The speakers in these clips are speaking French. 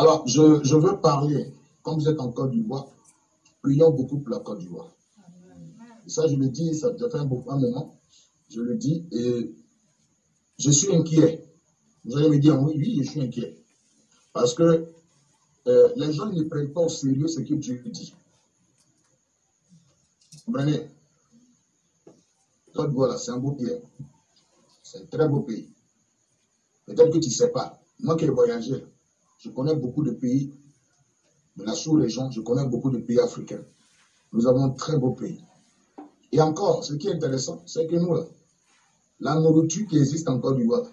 Alors, je, veux parler, comme vous êtes en Côte d'Ivoire, prions beaucoup pour la Côte d'Ivoire. Ça, je le dis, ça fait un, moment, je le dis, et je suis inquiet. Vous allez me dire, oui, oui, je suis inquiet. Parce que euh, les gens ne prennent pas au sérieux ce que Dieu dit. Vous comprenez? Côte d'Ivoire, c'est un beau pays. C'est un très beau pays. Peut-être que tu ne sais pas. Moi qui ai voyagé, je connais beaucoup de pays de la sous-région, je connais beaucoup de pays africains. Nous avons un très beau pays. Et encore, ce qui est intéressant, c'est que nous, la nourriture qui existe en Côte d'Ivoire,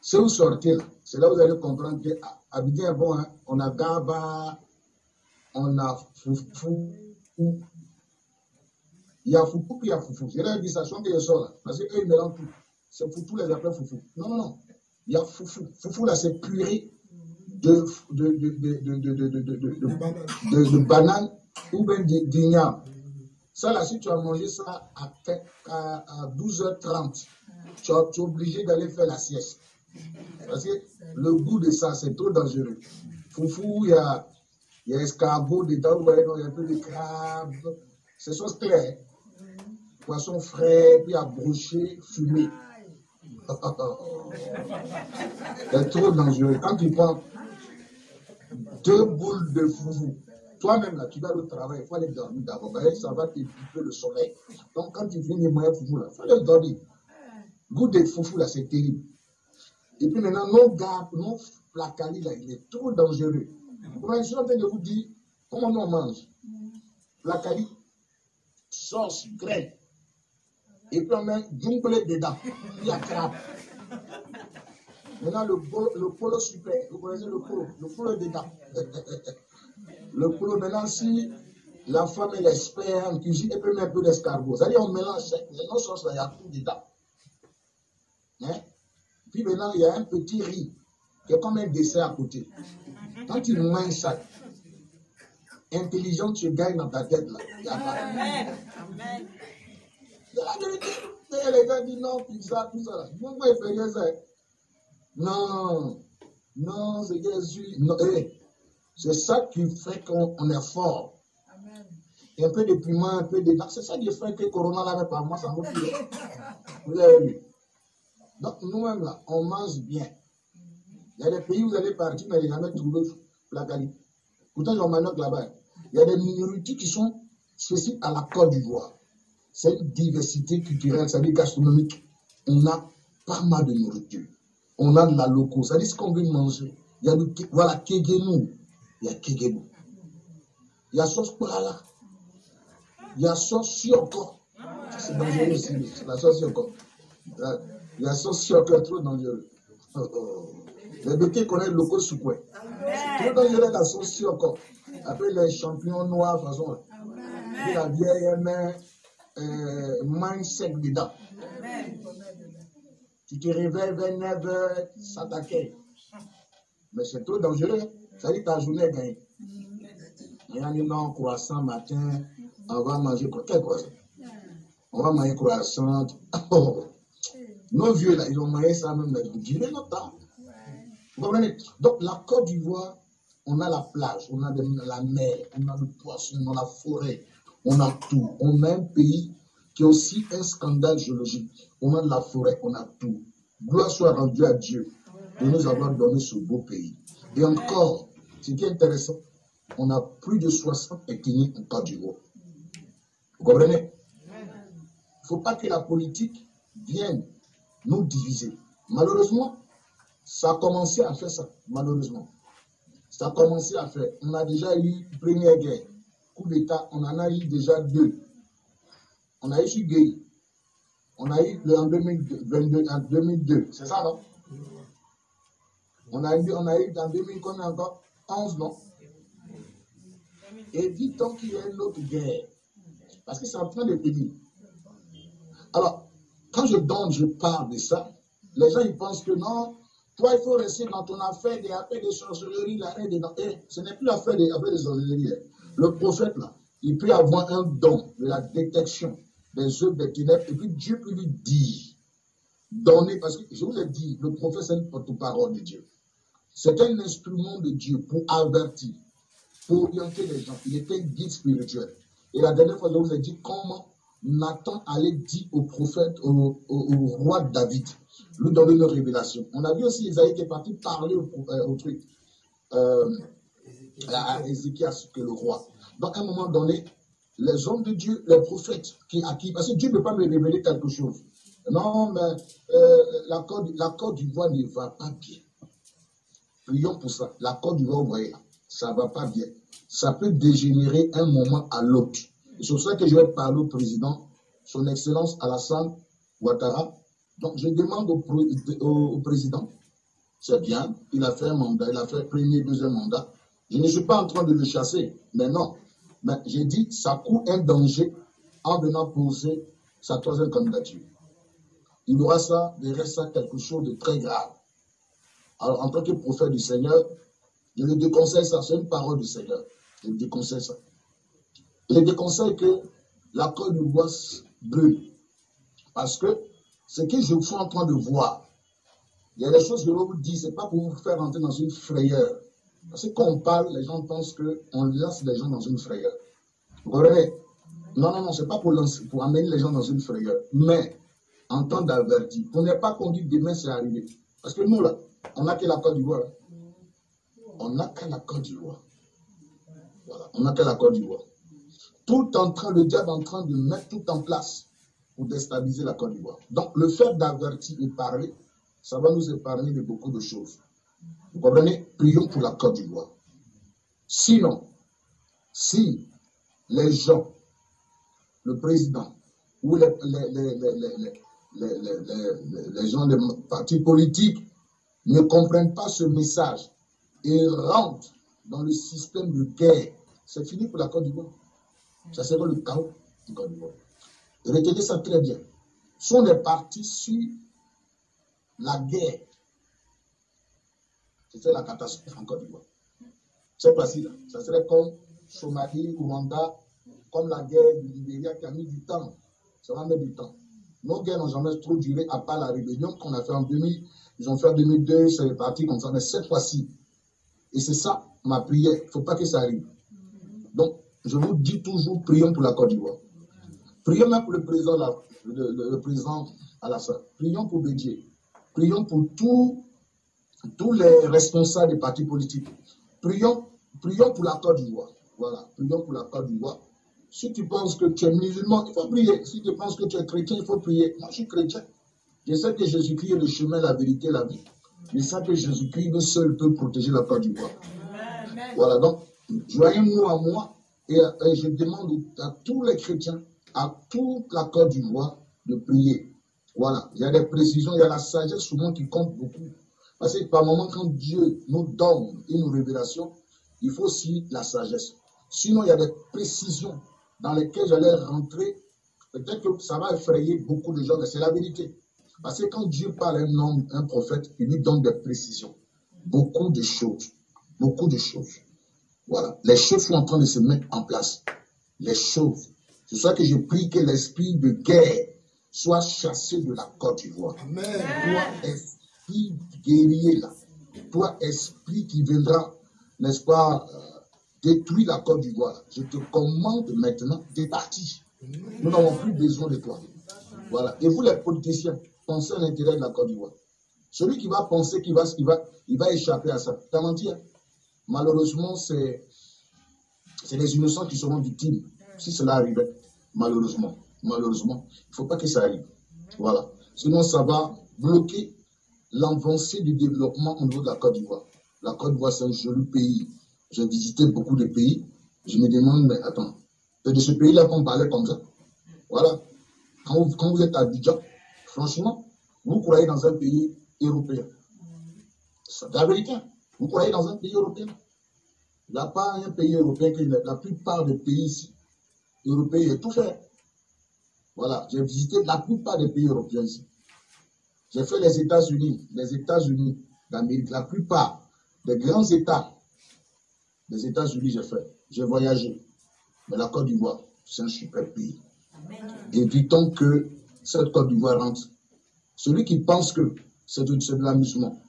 si vous sortez là, c'est là où vous allez comprendre que Abidjan est bon, hein. on a Gaba, on a Foufou, il y a Foufou il y a Foufou. J'ai dit ça, je que sors là, parce qu'eux ils mélangent tout. C'est Foufou les appelle Foufou. Non, non, non. Il y a Foufou. Foufou là, c'est purée de, de, de, de banane ou bien d'igname. Ça, là, si tu as mangé ça à, à, à 12h30, tu, es obligé d'aller faire la sieste. Parce que le goût de ça, c'est trop dangereux. Foufou, il y a, il y a escargot dedans, il y a un peu de crabe. C'est choses claires. Poisson frais, puis à brocher, fumé. c'est trop dangereux. Quand tu prends deux boules de foufou, toi-même, là, tu vas au travail, il faut aller dormir d'abord. Ça va t'équiper le soleil. Donc, quand tu finis manger foufou, là, il faut aller dormir. Goût de foufou, là, c'est terrible. Et puis maintenant, non gars, non placali, là, il est trop dangereux. je suis en train de vous dire comment on mange. Placali, sauce, graine. Et puis on met jungle dedans. Il y a crabe. Maintenant, le, le polo super. Vous connaissez le polo Le polo dedans. le polo, maintenant, si la femme est expert en cuisine, elle peut mettre un peu d'escargot. C'est-à-dire, on mélange non sauces, il y a tout dedans. Hein? Puis maintenant, il y a un petit riz qui est comme un dessert à côté. Quand tu manges ça, intelligent, tu gagnes dans ta tête là. Amen. Amen. C'est la vérité. Les gars disent non, ça, tout ça. Moi, moi, il fait ça. Non, non, c'est Jésus. Hey, c'est ça qui fait qu'on est fort. Amen. Et un peu de piment, un peu de. C'est ça qui fait que Corona l'avait pas moi, ça me. Vous avez vu. Donc, nous-mêmes, là, on mange bien. Il y a des pays où vous allez partir, mais n'ont jamais trouvé la qualité. Pourtant, ont manioc là-bas. Il y a des minorités qui sont spécifiques à la Côte d'Ivoire. C'est une diversité culturelle, c'est-à-dire gastronomique. On a pas mal de nourriture. On a de la loco, c'est-à-dire ce qu'on veut manger. Il y a du, voilà, kegenou. Il y a kegenou. Il y a sauce là. Il y a sauce sioko. C'est dangereux aussi, la sauce sioko. Il y a son choc trop dangereux. Oh, oh. Les béquets connaissent le locaux sous quoi? Trop dangereux la sauce encore. Après les champions noirs, de façon. Puis la vieille main, euh, main sec dedans. Tu te réveilles vers 9 h ça t'accueille. Mais c'est trop dangereux. Ça dit ta journée est gagnée. Il y a un croissant matin, on va manger quoi? Quel croissant? On va manger croissant. Oh. Nos vieux, là, ils ont mangé ça même, duré longtemps. Vous comprenez? Donc, la Côte d'Ivoire, on a la plage, on a la mer, on a le poisson, on a la forêt, on a tout. On a un pays qui est aussi un scandale géologique. On a de la forêt, on a tout. Gloire soit rendue à Dieu de nous avoir donné ce beau pays. Et encore, ce qui est intéressant, on a plus de 60 ethnies en Côte d'Ivoire. Vous comprenez? Il ne faut pas que la politique vienne nous diviser. Malheureusement, ça a commencé à faire ça, malheureusement. Ça a commencé à faire. On a déjà eu première guerre, coup d'État, on en a eu déjà deux. On a eu Gay. On a eu en 2022, en 2002, c'est ça, non? On a, eu, on a eu en 2000, combien encore 11, non? Et dit-on qu'il y a une autre guerre. Parce que c'est en train de pédir. Alors, quand je donne, je parle de ça, les gens ils pensent que non, toi il faut rester dans ton affaire des affaires de sorcellerie, l'arrêt de eh, ce n'est plus l'affaire des affaires de sorcellerie. Hein. Le prophète là, il peut avoir un don de la détection des œuvres des ténèbres et puis Dieu peut lui dire, donner, parce que je vous ai dit, le prophète c'est une porte-parole de Dieu. C'est un instrument de Dieu pour avertir, pour orienter les gens. Il était guide spirituel. Et la dernière fois, je vous ai dit comment Nathan allait dire au prophète, au, roi David, lui donner une révélation. On a vu aussi Isaïe qui est parti parler au, euh, truc, euh, à Ézéchias, que le roi. Donc, à un moment donné, les hommes de Dieu, les prophètes, qui, à qui, parce que Dieu ne peut pas me révéler quelque chose. Non, mais euh, l'accord du voix ne va pas bien. Prions pour ça. L'accord du voix, vous voyez ça ne va pas bien. Ça peut dégénérer un moment à l'autre. C'est pour ça que je vais parler au président, son Excellence Alassane Ouattara. Donc, je demande au, président, c'est bien, il a fait un mandat, il a fait premier, deuxième mandat. Je ne suis pas en train de le chasser, mais non. Mais j'ai dit, ça court un danger en venant poser sa troisième candidature. Il aura ça, il reste ça quelque chose de très grave. Alors, en tant que prophète du Seigneur, je lui déconseille ça, c'est une parole du Seigneur. Je lui déconseille ça. Je lui déconseille que la du bois brûle. Parce que ce que je suis en train de voir, il y a des choses que je vous dire, ce n'est pas pour vous faire entrer dans une frayeur. Parce que quand on parle, les gens pensent qu'on lance les gens dans une frayeur. Vous comprenez? Non, non, non, ce n'est pas pour, amener les gens dans une frayeur. Mais, en temps d'avertir, pour ne pas dise demain c'est arrivé. Parce que nous, là, on n'a que la Côte d'Ivoire. On n'a que la Côte d'Ivoire. Voilà, on n'a que la Côte d'Ivoire. Tout en train, le diable en train de mettre tout en place pour déstabiliser la Côte d'Ivoire. Donc, le fait d'avertir et parler, ça va nous épargner de beaucoup de choses. Vous comprenez Prions pour la Côte d'Ivoire. Sinon, si les gens, le président ou les, les gens des partis politiques ne comprennent pas ce message et rentrent dans le système de guerre, c'est fini pour la Côte d'Ivoire. Ça sera le chaos du Côte d'Ivoire. Retenez ça très bien. Sont des partis sur la guerre. C'est la catastrophe en Côte d'Ivoire. C'est facile. Ça serait comme Somalie, Rwanda, comme la guerre du Libéria qui a mis du temps. Ça va mettre du temps. Nos guerres n'ont jamais trop duré, à part la rébellion qu'on a fait en 2000. Ils ont fait en 2002, c'est parti comme ça. Mais cette fois-ci, et c'est ça ma prière, il ne faut pas que ça arrive. Donc, je vous dis toujours, prions pour la Côte d'Ivoire. Prions même pour le président, le, le, président Alassane. Prions pour Bédier. Prions pour tous tous les responsables des partis politiques. Prions, prions pour la Côte d'Ivoire. Voilà, prions pour la Côte d'Ivoire. Si tu penses que tu es musulman, il faut prier. Si tu penses que tu es chrétien, il faut prier. Moi, je suis chrétien. Je sais que Jésus-Christ est le chemin, la vérité, la vie. Je sais que Jésus-Christ seul peut protéger la Côte d'Ivoire. Voilà, donc, joyeux-nous à moi et, je demande à tous les chrétiens, à toute la Côte d'Ivoire, de prier. Voilà, il y a des précisions, il y a la sagesse souvent qui compte beaucoup. Parce que par moment, quand Dieu nous donne une révélation, il faut aussi la sagesse. Sinon, il y a des précisions dans lesquelles j'allais rentrer. Peut-être que ça va effrayer beaucoup de gens, mais c'est la vérité. Parce que quand Dieu parle à un homme, un prophète, il lui donne des précisions. Beaucoup de choses. Beaucoup de choses. Voilà. Les choses sont en train de se mettre en place. Les choses. C'est ça que je prie que l'esprit de guerre soit chassé de la Côte d'Ivoire. Toi, esprit guerrier là, toi, esprit qui viendra, n'est-ce pas, euh, détruire la Côte d'Ivoire, je te commande maintenant de partir. Nous n'avons plus besoin de toi. Voilà. Et vous, les politiciens, pensez à l'intérêt de la Côte d'Ivoire. Celui qui va penser qu'il va, il va, il va échapper à ça, t'as menti. Hein? Malheureusement, c'est les innocents qui seront victimes si cela arrivait. Malheureusement. Malheureusement. Il ne faut pas que ça arrive. Voilà. Sinon, ça va bloquer l'avancée du développement au niveau de la Côte d'Ivoire. La Côte d'Ivoire, c'est un joli pays. J'ai visité beaucoup de pays. Je me demande, mais attends, c'est de ce pays-là qu'on parlait comme ça. Voilà. Quand vous, êtes à Abidjan, franchement, vous croyez dans un pays européen. C'est américain. Vous croyez dans un pays européen Il n'y a pas un pays européen qui la plupart des pays ici, européens, tout fait. Voilà, j'ai visité la plupart des pays européens ici. J'ai fait les États-Unis, les États-Unis d'Amérique, la plupart des grands États des États-Unis, j'ai fait. J'ai voyagé. Mais la Côte d'Ivoire, c'est un super pays. Évitons que cette Côte d'Ivoire rentre. Celui qui pense que c'est de l'amusement,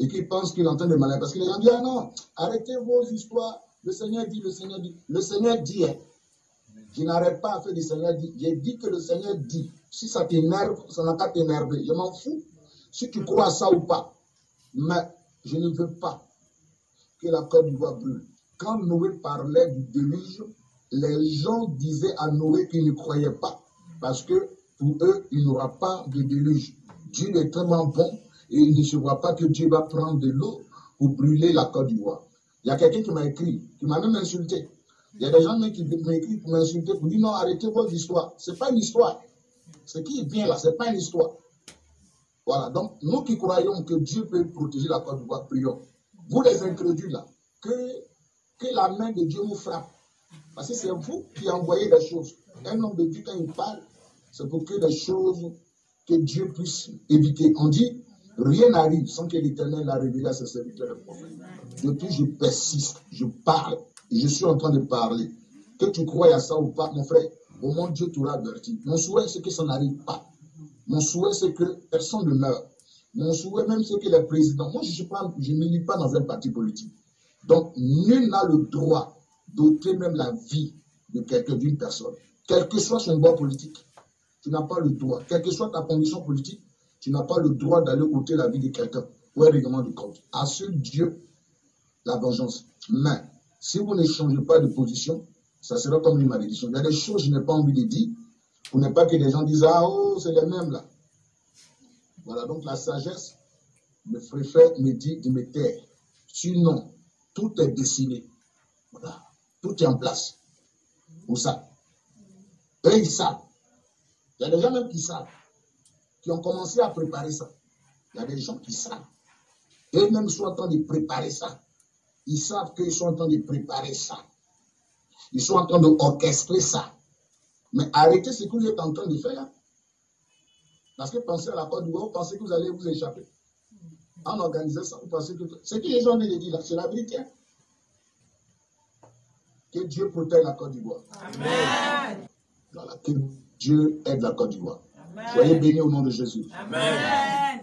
et qui pense qu'il entend des malins. Parce que les gens disent, ah non, arrêtez vos histoires. Le Seigneur dit, le Seigneur dit. Le Seigneur dit. Hein. Je n'arrête pas à faire du Seigneur dit. J'ai dit que le Seigneur dit. Si ça t'énerve, ça n'a qu'à t'énerver. Je m'en fous. Si tu crois ça ou pas. Mais je ne veux pas que la Côte d'Ivoire brûle. Quand Noé parlait du déluge, les gens disaient à Noé qu'ils ne croyaient pas. Parce que pour eux, il n'y aura pas de déluge. Dieu est tellement bon et il ne se voit pas que Dieu va prendre de l'eau pour brûler la Côte d'Ivoire. Il y a quelqu'un qui m'a écrit, qui m'a même insulté. Il y a des gens qui m'ont écrit pour m'insulter, pour dire non, arrêtez votre histoire. Ce n'est pas une histoire. Ce qui bien là, ce n'est pas une histoire. Voilà, donc nous qui croyons que Dieu peut protéger la Côte d'Ivoire, prions. Vous les incrédules là, que, que la main de Dieu vous frappe. Parce que c'est vous qui envoyez les choses. Un homme de Dieu, quand il parle, c'est pour que les choses que Dieu puisse éviter. On dit, rien n'arrive sans que l'Éternel l'a révélé à ses serviteurs et prophètes. Depuis, je persiste, je parle, et je suis en train de parler. Que tu crois à ça ou pas, mon frère, au moins Dieu t'aura averti. Mon souhait, c'est que ça n'arrive pas. Mon souhait, c'est que personne ne meure. Mon souhait, même, c'est que les présidents. Moi, je ne me lis pas dans un parti politique. Donc, nul n'a le droit d'ôter même la vie de quelqu'un, d'une personne, quel que soit son bord politique tu n'as pas le droit, quelle que soit ta condition politique, tu n'as pas le droit d'aller ôter la vie de quelqu'un ou un règlement de compte. À seul Dieu la vengeance. Mais si vous ne changez pas de position, ça sera comme une malédiction. Il y a des choses que je n'ai pas envie de dire pour ne pas que les gens disent Ah, oh, c'est les mêmes là. Voilà, donc la sagesse me préfère me dire de me taire. Sinon, tout est dessiné. Voilà, tout est en place. Pour ça. Eux, ils savent. Il y a des gens même qui savent, qui ont commencé à préparer ça. Il y a des gens qui savent. Eux-mêmes sont en train de préparer ça. Ils savent qu'ils sont en train de préparer ça. Ils sont en train d'orchestrer ça. Mais arrêtez ce que vous êtes en train de faire. Parce que pensez à la Côte d'Ivoire, vous pensez que vous allez vous échapper. En organisant ça, vous pensez que. Ce que les gens ont dit là, c'est la vérité. Que Dieu protège la Côte d'Ivoire. Amen. Voilà, que Dieu aide la Côte d'Ivoire. Soyez bénis au nom de Jésus. Amen.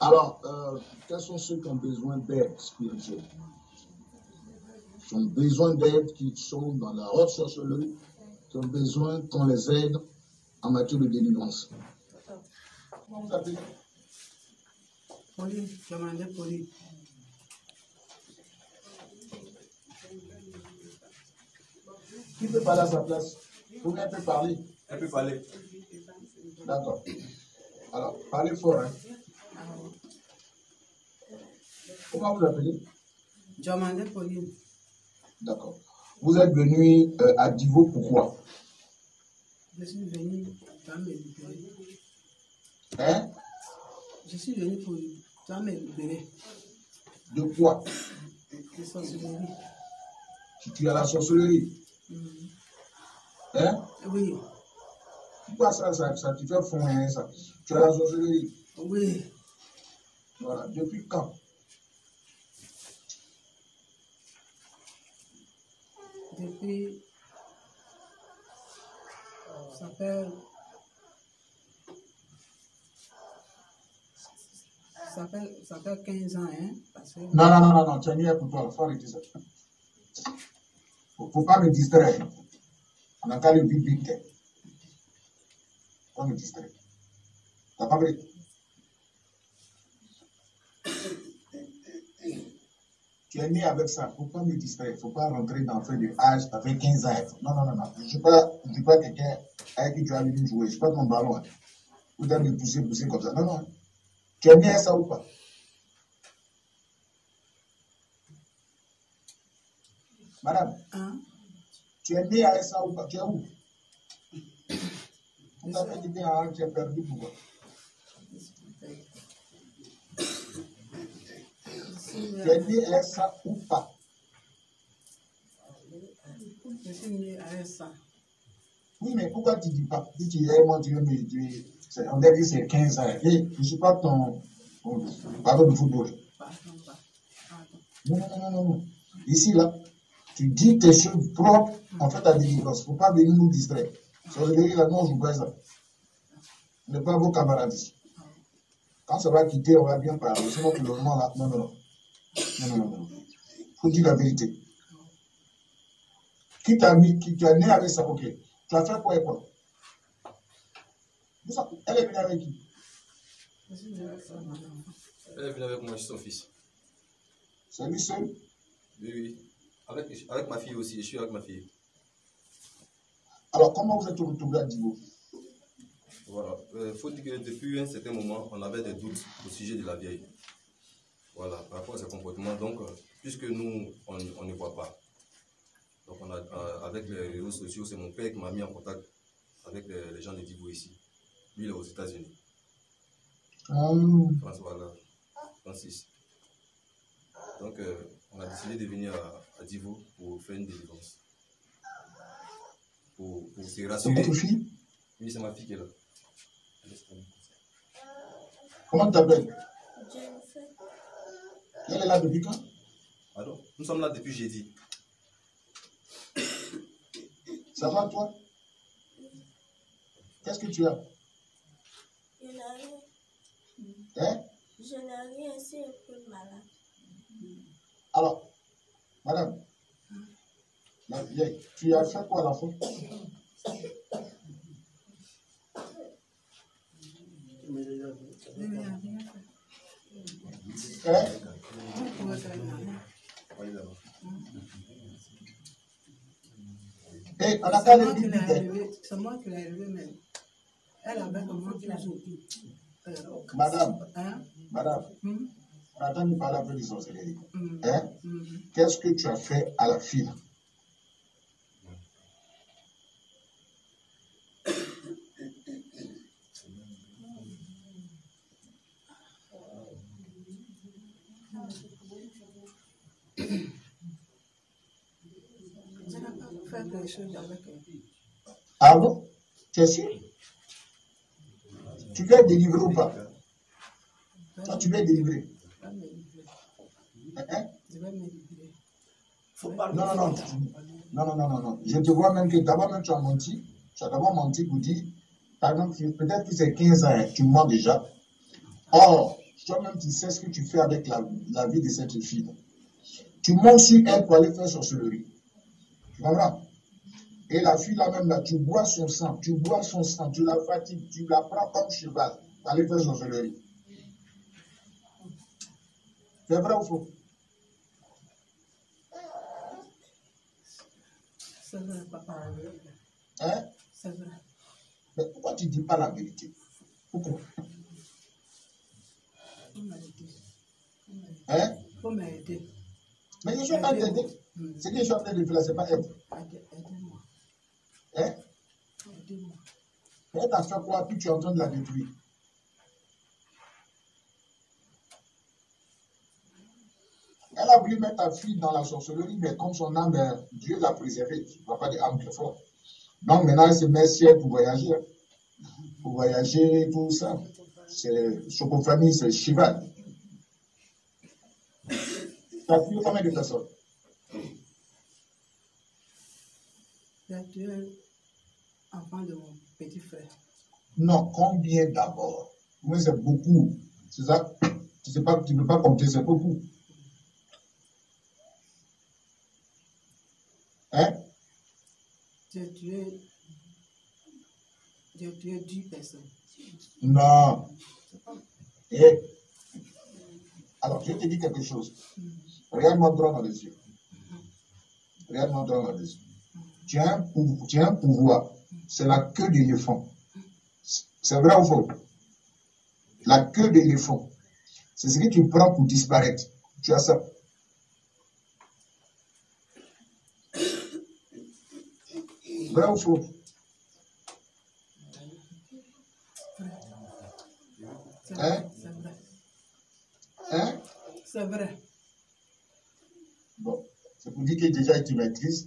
Alors, euh, quels sont ceux qui ont besoin d'aide spirituelle? Qui ont besoin d'aide, qui sont dans la haute sorcellerie, qui ont besoin qu'on les aide en matière de délivrance. Qui peut parler à sa place? Combien peut parler? Elle peut parler. D'accord. Alors, parlez fort. Hein. Comment vous appelez Demandez Pauline. D'accord. Vous êtes venu euh, à Divo pourquoi? Je suis venu pour me libérer. Hein? Je suis venu pour pour me libérer. De quoi? De sorcellerie. Tu à la sorcellerie? Mhm. Hein? Oui, Pourquoi ça, ça, ça tu fais fond, hein, ça? Tu à la sorcellerie? oui. Voilà. Depuis quand? Depuis. Ça fait. Ça fait, ça fait 15 ans, hein. Parce que. Non, non, non, non, non, tu es mieux pour toi. Faut arrêter ça. Faut, pas me distraire. On a qu'à le vite, vite. Faut pas me distraire. T'as pas compris Tu es né avec ça. Faut pas me distraire. Faut pas rentrer dans le fait de âge. Fait 15 ans. Non, non, non, non. Je ne suis pas, pas quelqu'un avec qui tu as venu jouer. Je ne suis pas ton ballon. Ou t'as me pousser, pousser comme ça. Non, non. Tu es né avec ça ou pas? Madame, Hein? tu es né avec ça ou pas? Tu es où? On t'a fait un tu es perdu pourquoi? Tu es né avec ça ou pas Je suis né avec ça. Oui, mais pourquoi tu dis pas tu moi, tu veux me dire, c'est- on a dit c'est 15 ans. Et je ne suis pas ton, pardon de football. Non, non, non, non, non. Ici, là, tu dis tes choses propres en fait à délivrance. Il ne faut pas venir nous distraire. Sur le là, non, je vous pas ça. Ne pas vos camarades ici. Quand ça va quitter, on va bien parler. Sinon, pour le moment, là, non, non, non. Non, non, non, non. faut dire la vérité. Qui t'a mis, qui t'a né avec ça, ok. Tu as fait quoi et quoi? Elle est venue avec qui? Elle est venue avec moi, je suis son fils. C'est lui seul? Oui, oui. Avec, avec ma fille aussi, je suis avec ma fille. Alors, comment vous êtes retrouvé à Divo Voilà. Il euh, faut dire que depuis un certain moment, on avait des doutes au sujet de la vieille. Voilà, par rapport à ses comportements. Donc, euh, puisque nous, on, on ne voit pas. Donc, on a, euh, avec les réseaux sociaux, c'est mon père qui m'a mis en contact avec les, les gens de Divo ici. Lui, il est aux États-Unis. Hum, France, voilà. Francis. Donc, euh, on a décidé de venir à, à Divo pour faire une délivrance. Pour, pour se C'est rassurer. votre fille? Oui, c'est ma fille qui est là. Comment tu t'appelles Jennifer, Elle est là depuis quand? Alors, nous sommes là depuis jeudi. Ça va, toi? Qu'est-ce que tu as? Je n'ai rien, Hein? Je n'ai rien, c'est un peu malade. Alors, madame, la vieille, tu as fait quoi à la fois Je n'ai rien. Fait. Hein? Et on a C'est moi le qui élevé, c'est moi qui l'ai élevé même. Elle avait comment toujours. Euh, Madame, Hein? madame, Hum, on a entendu parler un peu de sorcellerie. hum, Hein? Hum. Qu'est-ce que tu as fait à la fille Je n'ai pas avec. Ah bon? Tu es sûr? Tu veux être délivré ou pas? Toi, tu veux être délivré Je vais me livrer. Hein Je vais me livrer. Non, non, non. Non, non, non, non, non. Je te vois même que d'abord même tu as menti. Tu as d'abord menti pour dire, par exemple, peut-être que c'est 15 ans, hein, tu mens déjà. Or, toi-même, tu sais ce que tu fais avec la, la vie de cette fille. Tu montes sur elle pour aller faire sorcellerie. Tu comprends? Et la fille là-même, là, tu bois son sang, tu bois son sang, tu la fatigues, tu la prends comme cheval pour aller faire sorcellerie. C'est vrai ou faux? C'est vrai, papa. Hein? C'est vrai. Mais pourquoi tu ne dis pas la vérité? Pourquoi? Hein? Faut m'aider. Mais je suis en train de t'aider. Hum. Ce que je suis en train de faire là, ce n'est pas être. Hein? Elle fait quoi, tu es en train de la détruire. Elle a voulu mettre ta fille dans la sorcellerie, mais comme son âme, euh, Dieu l'a préservée. Tu ne vois pas d'âme très forte. Donc maintenant, elle se met ciel pour voyager. Pour voyager, tout ça. C'est Chocofamille, c'est Shiva. Tu as tué combien de personnes J'ai tué enfant de mon petit frère. Non, combien d'abord Oui, c'est beaucoup. C'est ça Tu sais pas, tu ne peux pas compter, c'est beaucoup. Hein? J'ai tué. J'ai tué 10 personnes. Non. Eh. Alors, je te dire quelque chose. Regarde-moi droit dans les yeux. Regarde-moi droit dans les yeux. Tu as un, pou- tu as un pouvoir. C'est la queue d'éléphant. C'est vrai ou faux? La queue d'éléphant. C'est ce que tu prends pour disparaître. Tu as ça. Vrai ou faux? C'est Hein? vrai. C'est vrai. Hein? C'est vrai. Bon, c'est pour dire que déjà tu maîtrises.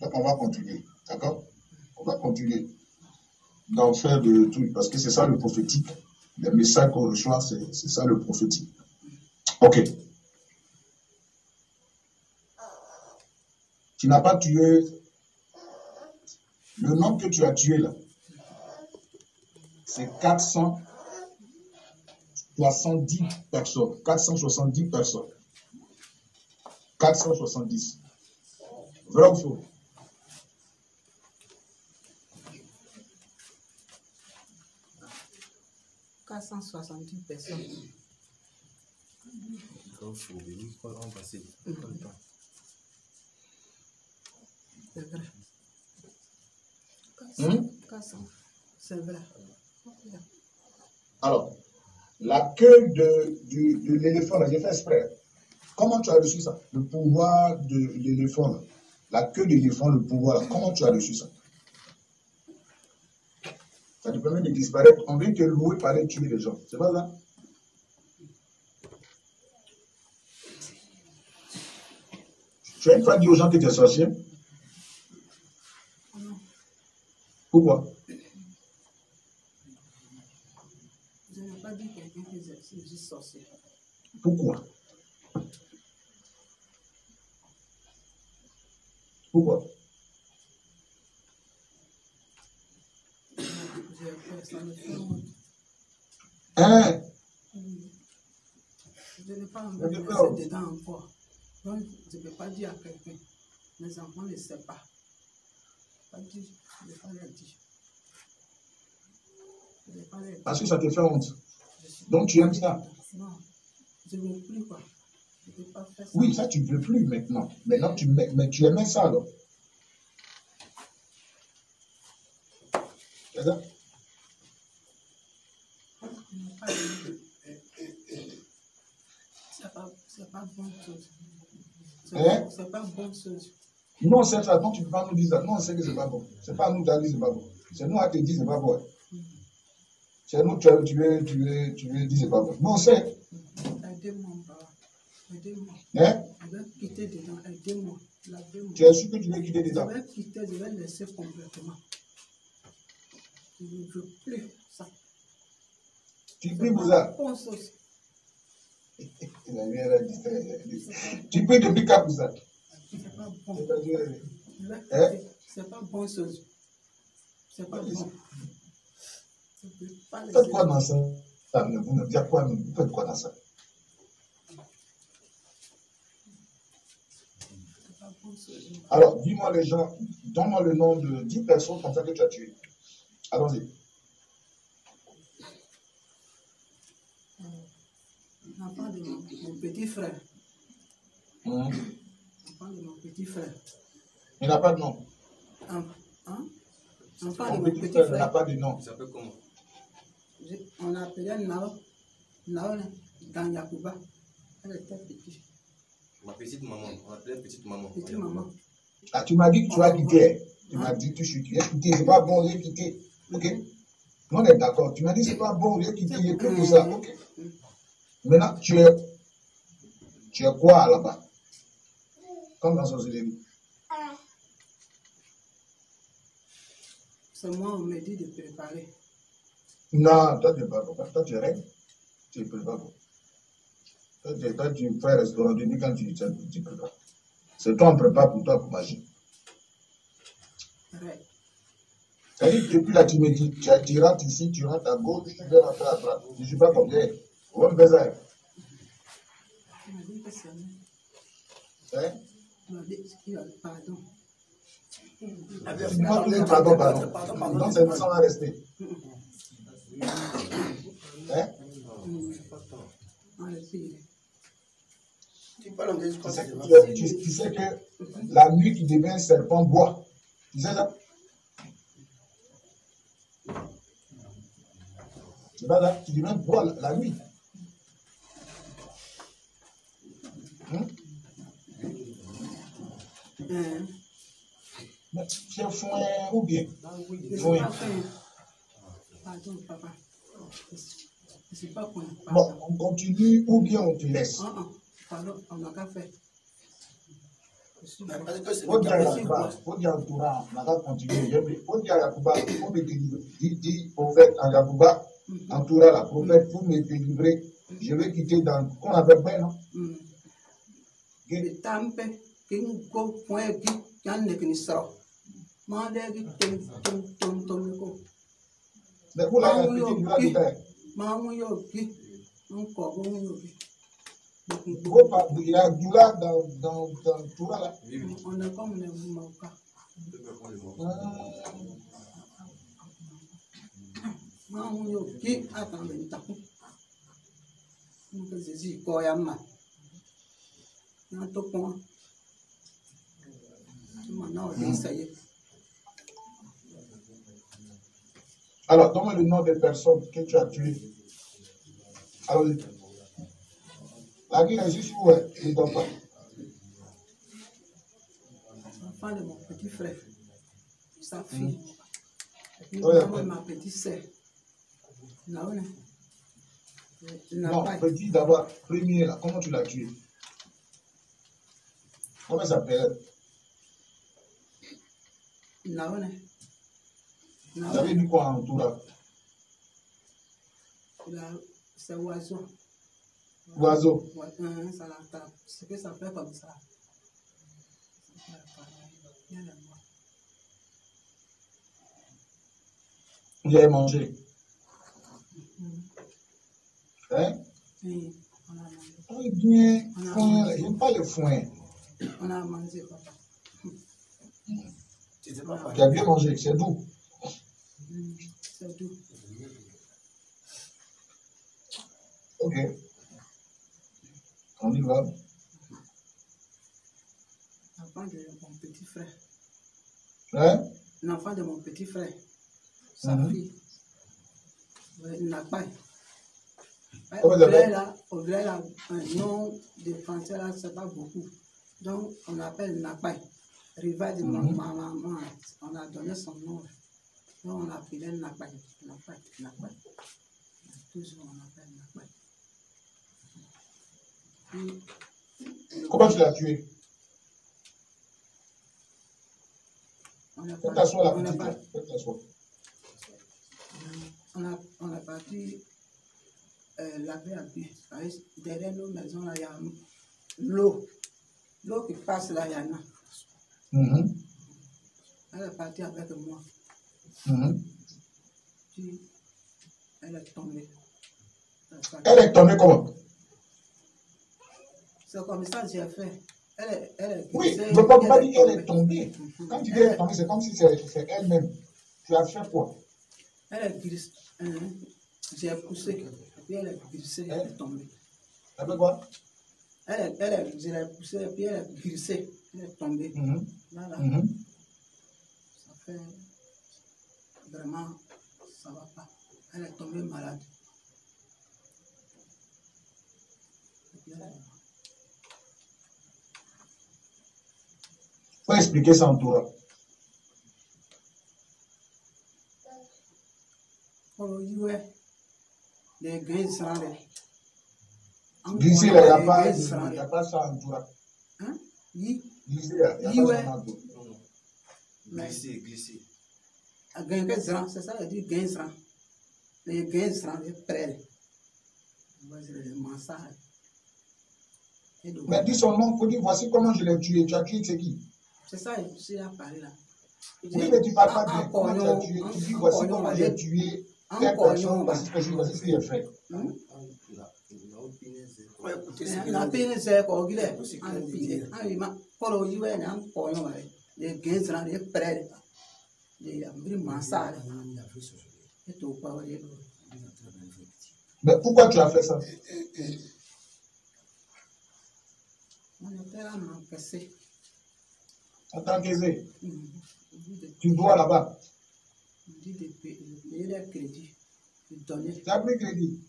Donc on va continuer. D'accord? On va continuer d'en faire de tout. Parce que c'est ça le prophétique. Les messages qu'on reçoit, c'est ça le prophétique. Ok. Tu n'as pas tué. Le nombre que tu as tué là, c'est 400. 470 personnes. 470 personnes. 470. Vrai ou faux? personnes. Mm-hmm. C'est vrai. Hmm? Alors, la queue de, de l'éléphant, j'ai fait exprès. Comment tu as reçu ça? Le pouvoir de l'éléphant, la queue de l'éléphant, le pouvoir, comment tu as reçu ça? Ça te permet de disparaître. On vient te louer par tuer les gens. C'est pas ça? Tu as une fois dit aux gens que tu es sorcier? Pourquoi? Je n'ai pas dit quelqu'un je suis sorcier. Pourquoi? Pourquoi? J'ai peur, ça me fait honte. Hein? Je n'ai pas envie de dedans encore. Donc, je ne peux pas dire à quelqu'un. Mes enfants ne savent pas. Pas dire, je ne pas leur dire. Je ne vais pas leur dire. Parce que ça te fait honte. Donc tu aimes ça? Non, je ne veux plus quoi. Je ne peux pas faire ça. Oui, ça tu ne veux plus maintenant. Maintenant tu mais, mais tu aimais ça alors. C'est ça? Je n'ai pas aimé. C'est pas, bonne chose. C'est Hein? pas, bonne chose. Non, c'est ça. Donc tu ne peux pas nous dire ça. Non, on sait que c'est pas bon. C'est pas à nous de dire c'est pas bon. C'est nous à te dire c'est pas bon. C'est nous tu, tu veux, tu veux, tu veux dire c'est pas bon. Non, on sait. Aidez-moi. Aidez-moi. Hein? Je vais quitter dedans. Aidez-moi. Tu es sûr que tu veux quitter Je déjà? vais quitter, je vais laisser complètement. Je ne veux plus ça. Tu pries pour ça. Dit ça, Tu pries depuis quand pour ça? C'est pas bon. C'est Hein? quitter. C'est pas bonne chose. C'est pas bon. Ne peux faites quoi dans ça? Vous me dites quoi? Faites quoi dans ça? Alors, dis-moi les gens, donne-moi le nom de 10 personnes comme ça que tu as tuées. Allons-y. L'enfant de mon, mon petit frère. Hum. L'enfant de mon petit frère. Il n'a pas de nom. Hein? Hein? L'enfant de Mon mon petit petit frère n'a frère. pas de nom. Il s'appelle comment? Je- On l'appelait Nao. Nao, dans Yakuba. Elle était petite. Ma petite maman. On l'appelait petite maman. Petite maman. Ah, tu m'as dit que tu as quitté. Tu m'as dit que tu tu as quitté. C'est pas bon, j'ai quitté. Ok. Nous, on est d'accord. Tu m'as dit que c'est pas bon, j'ai quitté. J'ai plus pour ça. Ok. Maintenant, tu es, tu es quoi là-bas? Comme dans son céleri. C'est moi, on me dit de préparer. Non, toi, tu n'es pas bon. Toi, tu es reine. Tu ne prépares pas. Toi, tu, toi, tu fais restaurant depuis quand tu, tu, tu prépares. C'est toi, on prépare pour toi pour manger. Ouais. C'est-à-dire depuis là, tu me dis, tu, tu rentres ici, tu rentres à gauche, tu viens rentrer à droite. Je ne suis pas comme On. On? On dit qu'il y a pardon. Pardon, pardon. Donc, c'est ça va rester. Hein? On. Tu sais, tu, tu- sais que la nuit qui devient serpent boit. Tu sais ça? Là, tu deviens bois la nuit. Hein? Hein? Mais c'est foin ou bien? Fait. Pardon, papa. Je ne suis pas connu. Bon, Pardon. on continue ou bien on te laisse. Ah, ah. Pardon, on n'a qu'à faire. Yakuba, faut me délivrer. Prophète, la prophète, faut me délivrer. Je vais quitter dans, qu'on avait bien, non? Mm. Ok? Le temps fait que nous go point qui can ne kini sara. Ma de ki tom tom tom tom ko. Mais vous, là, Ah, la oui, petite, oui. vous la dites, Ma mu yo ki Encore, bon, oui. Donc, Gros pas- Il y a du là dans, dans, dans tout là. là. Oui, oui. On est comme on est au Marocain. Ah, Maa ŋun y'o ki a kan bɛ n takun. N ka zizi kɔɔya ma. N ka to kɔn. N ma n'a. Alors, donne-moi le nom des personnes que tu as tuées. Alors, la vie est juste où est Il ne donne pas. L'enfant de mon petit frère. Sa fille. Puis Ouais, maman ouais. de ma petite sœur. Non, petit d'abord, premier là, comment tu l'as tué Comment ça s'appelle? Naone. Vous avez mis quoi en tout là C'est oiseau. Oiseau. Ouais, hein, ça la tape. Ce que ça fait comme ça. Vous avez mangé. Hein? Oui, on a mangé. Bien. Foin, j'aime pas le foin. On a mangé, papa. Tu sais pas Tu as bien mangé, c'est doux. Mm, C'est tout. Ok. On y va. L'enfant de mon petit frère. Hein? L'enfant de mon petit frère. Sa Mhm. fille. N'a pas. Au vrai, là, au vrai, là, un nom de français, là, c'est pas beaucoup. Donc, on appelle Napai. Rival de ma Mhm. ma maman. On a donné son nom. Donc, on appelait Napai. Napai, Napai. Toujours, on appelle Napai. Puis, Comment tu l'as tué? On t'asseoir la petite t'asseoir. a, on a parti euh, laver à pied. Derrière nos maisons, là, il y a l'eau. L'eau qui passe là, il y en a. Mhm. Elle est partie avec moi. Mhm. Puis, elle est tombée. Elle est tombée comment? C'est comme ça que j'ai fait. Elle est, elle est Oui, je ne peux pas dire qu'elle est tombée. Mhm. Quand tu dis elle est tombée, c'est comme si c'est elle-même. Tu as fait quoi? Elle est glissée. Hein. J'ai poussé. Puis elle est glissée, elle est tombée. Fait quoi? Elle est, elle je l'ai poussée, et puis elle est glissée. Elle est tombée. Mhm. Là, là. Mhm. Ça fait vraiment, ça va pas. Elle est tombée malade. Et puis elle est- faut expliquer ça en Torah. Kɔrɔ yiwɛ le gɛn zan dɛ. Il n'y a, pas- il ça en Torah. Hein? Yi, Glisser, il n'y a, il pas ça en Glisser, glisser. a zan, c'est ça le dit. Le massa. Et donc, Mais dis son nom, il faut dire voici comment je l'ai tué. Tu as tué, c'est qui? C'est ça, je suis à Paris là. Oui, mais tu ne parles pas bien. Comment tu as tué Tu dis voici comment là, j'ai tué telle personne, là. voici ce que je voici ce qu'il a fait. Hein? Ouais, écoutez, c'est na pini sɛ kɔɔgi dɛ Aussi an kan di pili diɛ. an yi ma kɔrɔ yi wɛ ni an kɔɔyɔ wɛ de gɛn siran de pɛrɛ de de a biri mansa de e t'o kpa o de Mais pourquoi tu as fait ça on man En tant qu'aisé, de tu dois là-bas. on dit de payer payer des crédits de donner Tu as pris crédit.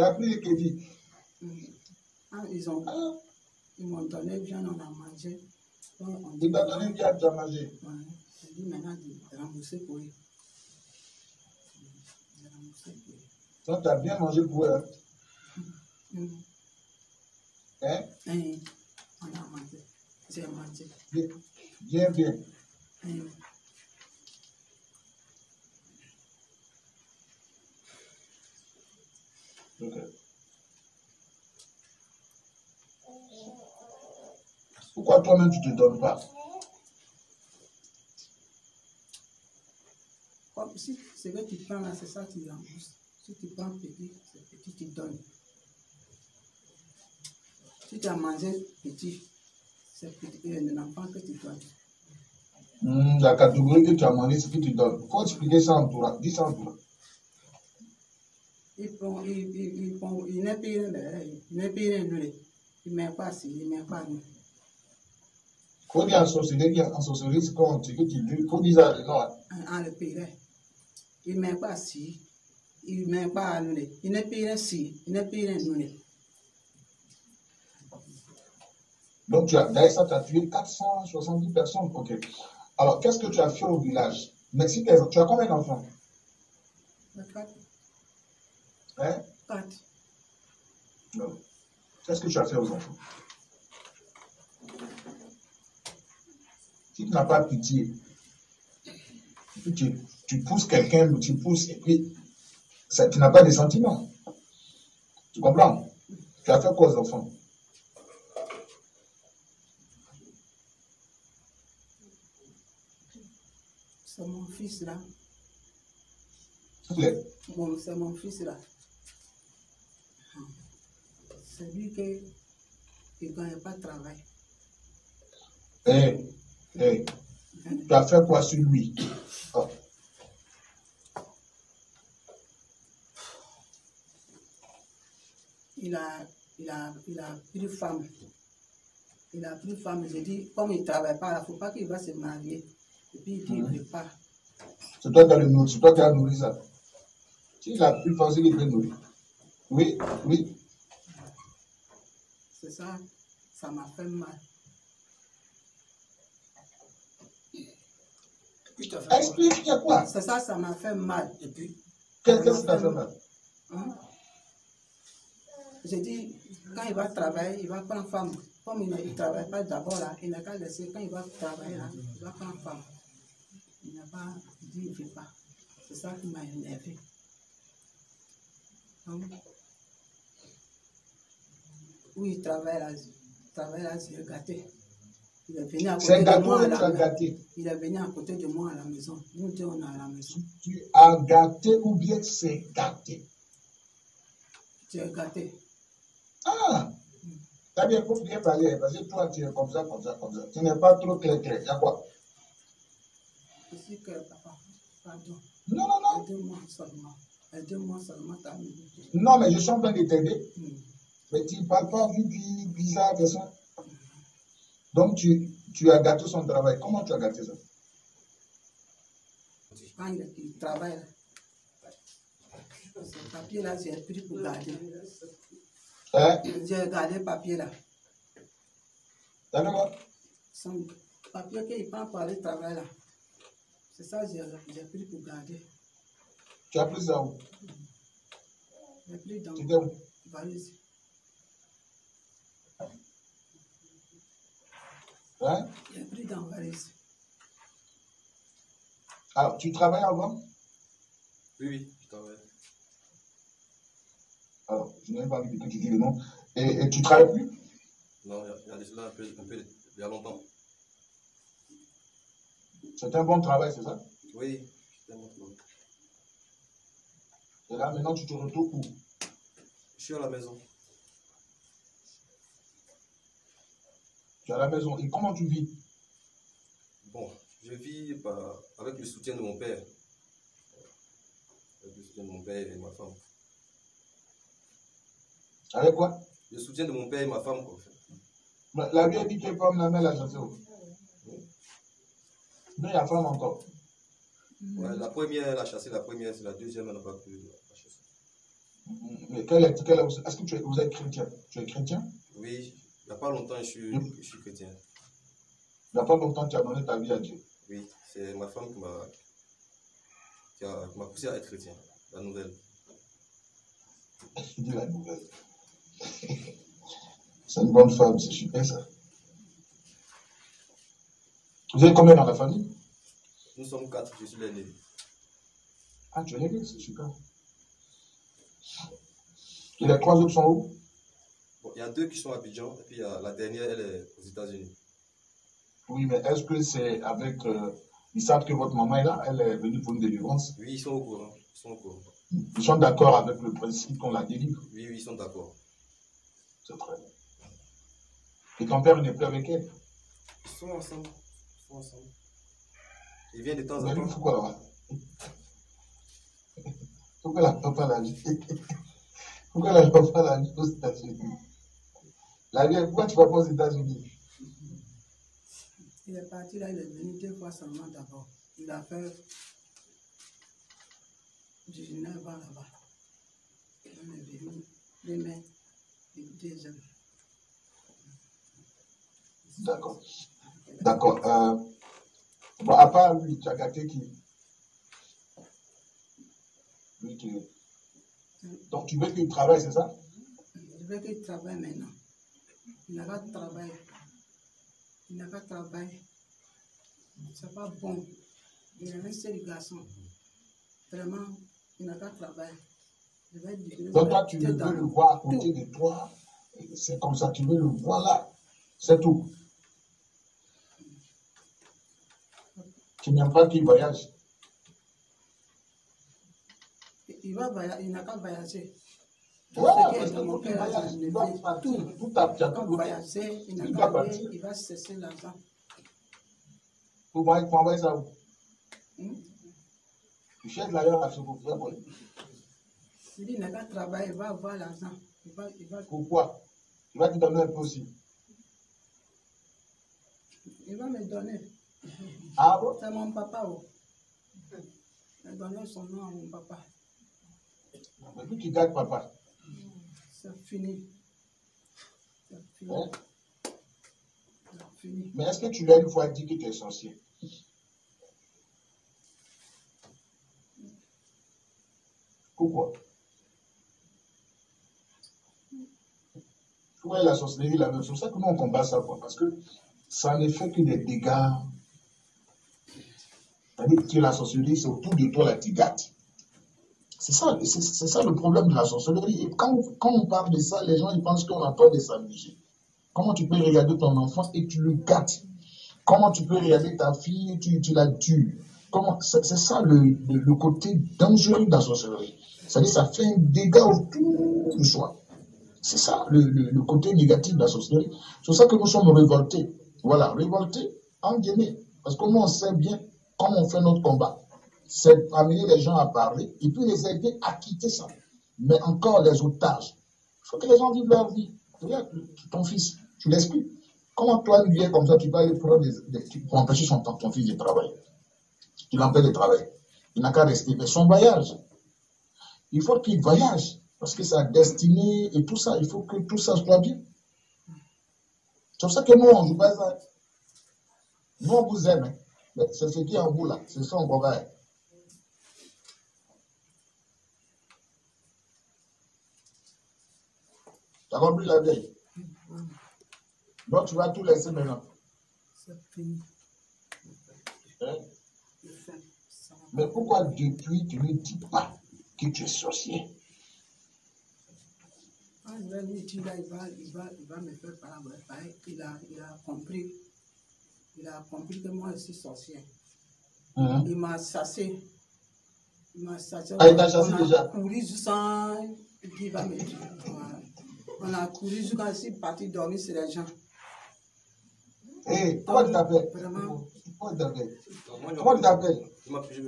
Pris crédit. Ah, ils ont Ah, ils m'ont donné bien on a mangé Donc, on il dit t'a donné bien, tu as mangé. Ouais, on dit maintenant de rembourser pour eux de rembourser pour eux Donc, tu as bien mangé pour eux. Hum. Hein? Hein, on a mangé j'ai mangé Bien, bien. bien. Hein. Pourquoi toi-même tu ne te donnes pas Comme si ce que tu prends là, c'est ça tu rembourses. Si tu prends petit, c'est petit, tu donnes. Si tu as mangé petit, c'est petit, euh, l'enfant que tu donnes. Hmm, la catégorie que tu as demandé, c'est que tu donnes. faut expliquer ça en toura. Dis ça en. Il prend, il, il, il prend, il n'est pas, il n'est pas, il met pas si, dis, faut dire ça, non. hein. En le pays, il met pas si, pas si. Donc, tu as, d'ailleurs, ça, tu as tué 470 personnes. Ok. Alors, qu'est-ce que tu as fait au village? Mais si t'es- tu as combien d'enfants Quatre, hein? Non. Qu'est-ce que tu as fait aux enfants? Si tu n'as pas pitié, tu, tu pousses quelqu'un, tu pousses, et puis ça, tu n'as pas de sentiments. Tu comprends? Tu as fait quoi aux enfants? C'est mon fils là. S'il te plaît. Bon, c'est mon fils là. C'est lui qui ne gagne pas de travail. Eh, eh, tu as fait quoi sur lui? Oh. Il a, il a, il a pris femme. Il a pris femme. J'ai dit, comme il ne travaille pas, il ne faut pas qu'il va se marier. Et puis il dit, il ne veut pas. C'est toi qui as le nourri, c'est toi qui as nourri ça. S'il a plus facile, il peut nourrir. Oui, oui. C'est ça, ça m'a fait mal. Fait Explique, quoi? C'est ça, ça m'a fait mal. Et puis, Qu'est-ce que ça fait mal? Hein? J'ai dit, quand il va travailler, il va prendre femme. Comme il ne il travaille pas d'abord là, il n'a qu'à laisser. Quand il va travailler là, il va prendre femme. Il n'a pas dit, il ne veut pas. C'est ça qui m'a énervé. Donc, où il travaille là, il travaille là, c'est gâté. Il est venu à côté de moi à la gâté? Il est venu à côté de moi à la maison. Nous deux, on est à la maison. Tu as gâté ou bien c'est gâté? Tu es gâté. Ah T'as bien, bien parler, parce que toi, tu es comme ça, comme ça, comme ça. Tu n'es pas trop clair, clair. Il y a quoi? Je suis que papa, pardon. Non, non, non. Aide-moi seulement. Aide-moi seulement ta minute. Non, mais je suis en train de t'aider. Hmm. Mais tu ne parles pas vu bi- bizarre de ça. Donc, tu, tu as gâté son travail. Comment tu as gâté ça? Quand il, il travaille, là, ce papier-là, j'ai pris pour garder. Hein? J'ai gardé le papier là. T'as vu moi Son papier qu'il prend pour aller travailler là. C'est ça que j'ai pris pour garder. Tu as pris ça où? J'ai pris dans valise. Hein? J'ai pris dans valise. Ah, tu travailles avant Oui, oui, je travaille. Alors, je n'ai pas envie que tu dis le nom. Et, et tu travailles plus? Non, il y a- il a de cela un peu, un peu il y a longtemps. C'est un bon travail, c'est ça? Oui, c'était mon travail. Et là, maintenant, tu te retrouves où? Je suis à la maison. Tu es à la maison. Et comment tu vis? Bon, je vis par- avec le soutien de mon père. Avec le soutien de mon père et ma femme. Avec quoi? Le soutien de mon père et ma femme, quoi. Mais La vie a dit que pas la main la où Mais il y a femme encore. Ouais, la première, elle a chassé la première, c'est la deuxième, elle n'a pas pu la chasser. Mais quelle est, quelle est- est-ce que tu es, vous êtes chrétien? Tu es chrétien? Oui, il n'y a pas longtemps, je suis, je suis chrétien. Il n'y a pas longtemps que tu as donné ta vie à Dieu. Oui, c'est ma femme qui m'a qui a- qui m'a poussé à être chrétien, la nouvelle. Je dis la nouvelle. C'est une bonne femme, c'est super ça. Vous êtes combien dans la famille? Nous sommes quatre, je suis l'aîné. Ah, tu es l'aîné, c'est super. Et les trois autres sont où? Il y a deux qui sont à Abidjan, et puis il y a la dernière, elle est aux États-Unis. Oui, mais est-ce que c'est avec. euh, ils savent que votre maman est là? Elle est venue pour une délivrance? Oui, ils sont au courant. Ils sont au courant. Ils sont d'accord avec le principe qu'on la délivre. Oui, oui, ils sont d'accord. C'est très bien. Et ton père n'est plus avec elle? Ils sont ensemble. Ils sont ensemble. Il vient de temps Mais en temps. pourquoi là? Pourquoi la papa l'a Pourquoi la papa l'a aux États-Unis? La vie, pourquoi tu vas pas aux États-Unis? Il est parti là, il est venu deux fois seulement d'abord. Il a fait 19 ans là-bas. On est venu demain, le deuxième. D'accord. D'accord. Euh, bon, à part lui, tu as gâté qui? Lui qui est. Donc tu veux qu'il travaille, c'est ça? Je veux qu'il travaille maintenant. Il n'a pas de travail. Il n'a pas de travail. C'est pas bon. Il est un seul garçon. Vraiment, il n'a pas de travail. Je vais dire. Donc toi, tu veux le voir à côté de toi. C'est comme ça, tu veux le voir là. C'est tout. Tu n'aimes pas qu'il voyage. Il va voyager, il n'a qu'à voyager. Il va partir. il va cesser l'argent. Pour envoyer ça où? Tu cherches d'ailleurs à se faire quoi? Il n'a qu'à travailler, il va avoir l'argent. Il va, il va, Pourquoi? Te donner un peu aussi. il va me donner. Ah bon? C'est mon papa. Oh. Il a donné son nom à mon papa. Mais lui qui gagne papa. C'est fini. C'est fini. Hein? Mais est-ce que tu lui as une fois dit que tu es sorcier Pourquoi Pourquoi la sorcellerie la même C'est pour ça que nous on combat ça, quoi. Parce que ça ne fait que des dégâts. C'est-à-dire que la sorcellerie, c'est autour de toi la tigate. C'est ça, c'est ça le problème de la sorcellerie. Et quand, quand on parle de ça, les gens ils pensent qu'on a peur de s'amuser. Comment tu peux regarder ton enfant et tu le gâtes? Comment tu peux regarder ta fille et tu, la tues? Comment C'est ça le, le, côté dangereux de la sorcellerie. C'est-à-dire ça fait un dégât autour de soi. C'est ça le, le, le côté négatif de la sorcellerie. C'est pour ça que nous sommes révoltés. Voilà, révoltés en Guinée. Parce que nous, on sait bien comment on fait notre combat. C'est amener les gens à parler et puis les aider à quitter ça. Mais encore les otages. Il faut que les gens vivent leur vie. Regarde, ton fils, tu l'expliques. Comment toi, une vieille comme ça, tu vas aller prendre des, pour empêcher son, ton, fils de travailler? Tu l'empêches de travailler. Il n'a qu'à rester. Mais son voyage, il faut qu'il voyage. Parce que sa destinée et tout ça, il faut que tout ça soit bien. C'est pour ça que nous, on joue pas ça. Nous, on vous aime. hein. C'est ce qui est en vous là. C'est ça, on travaille. Tu as compris la vieille? Donc, tu vas tout laisser maintenant. Hein? Mais pourquoi depuis tu ne lui dis pas que tu es sorcier? Lui dire là, il va, il va, il va me faire parler. Il a, il a compris. Il a compris que moi, je suis sorcier. Hein? Il m'a chassé. Il m'a chassé. Ah, il t'a chassé on déjà? couru jusqu'à qui va me dire. On a couru jusqu'à ici, parti dormir sur les gens. Hé, comment tu t'appelles Vraiment. Comment tu t'appelles Comment tu t'appelles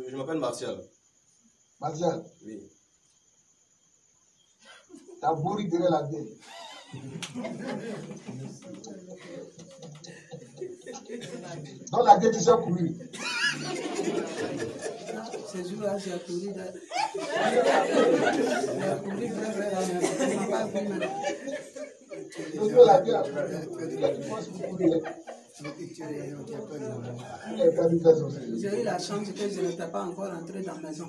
je m'appelle- Martial. Martial, Oui. t'as bourré derrière la vieille. Dans la vieille, tu sais courir. Ce jour-là, j'ai. J'ai eu la chance que je n'étais pas encore rentré dans la maison.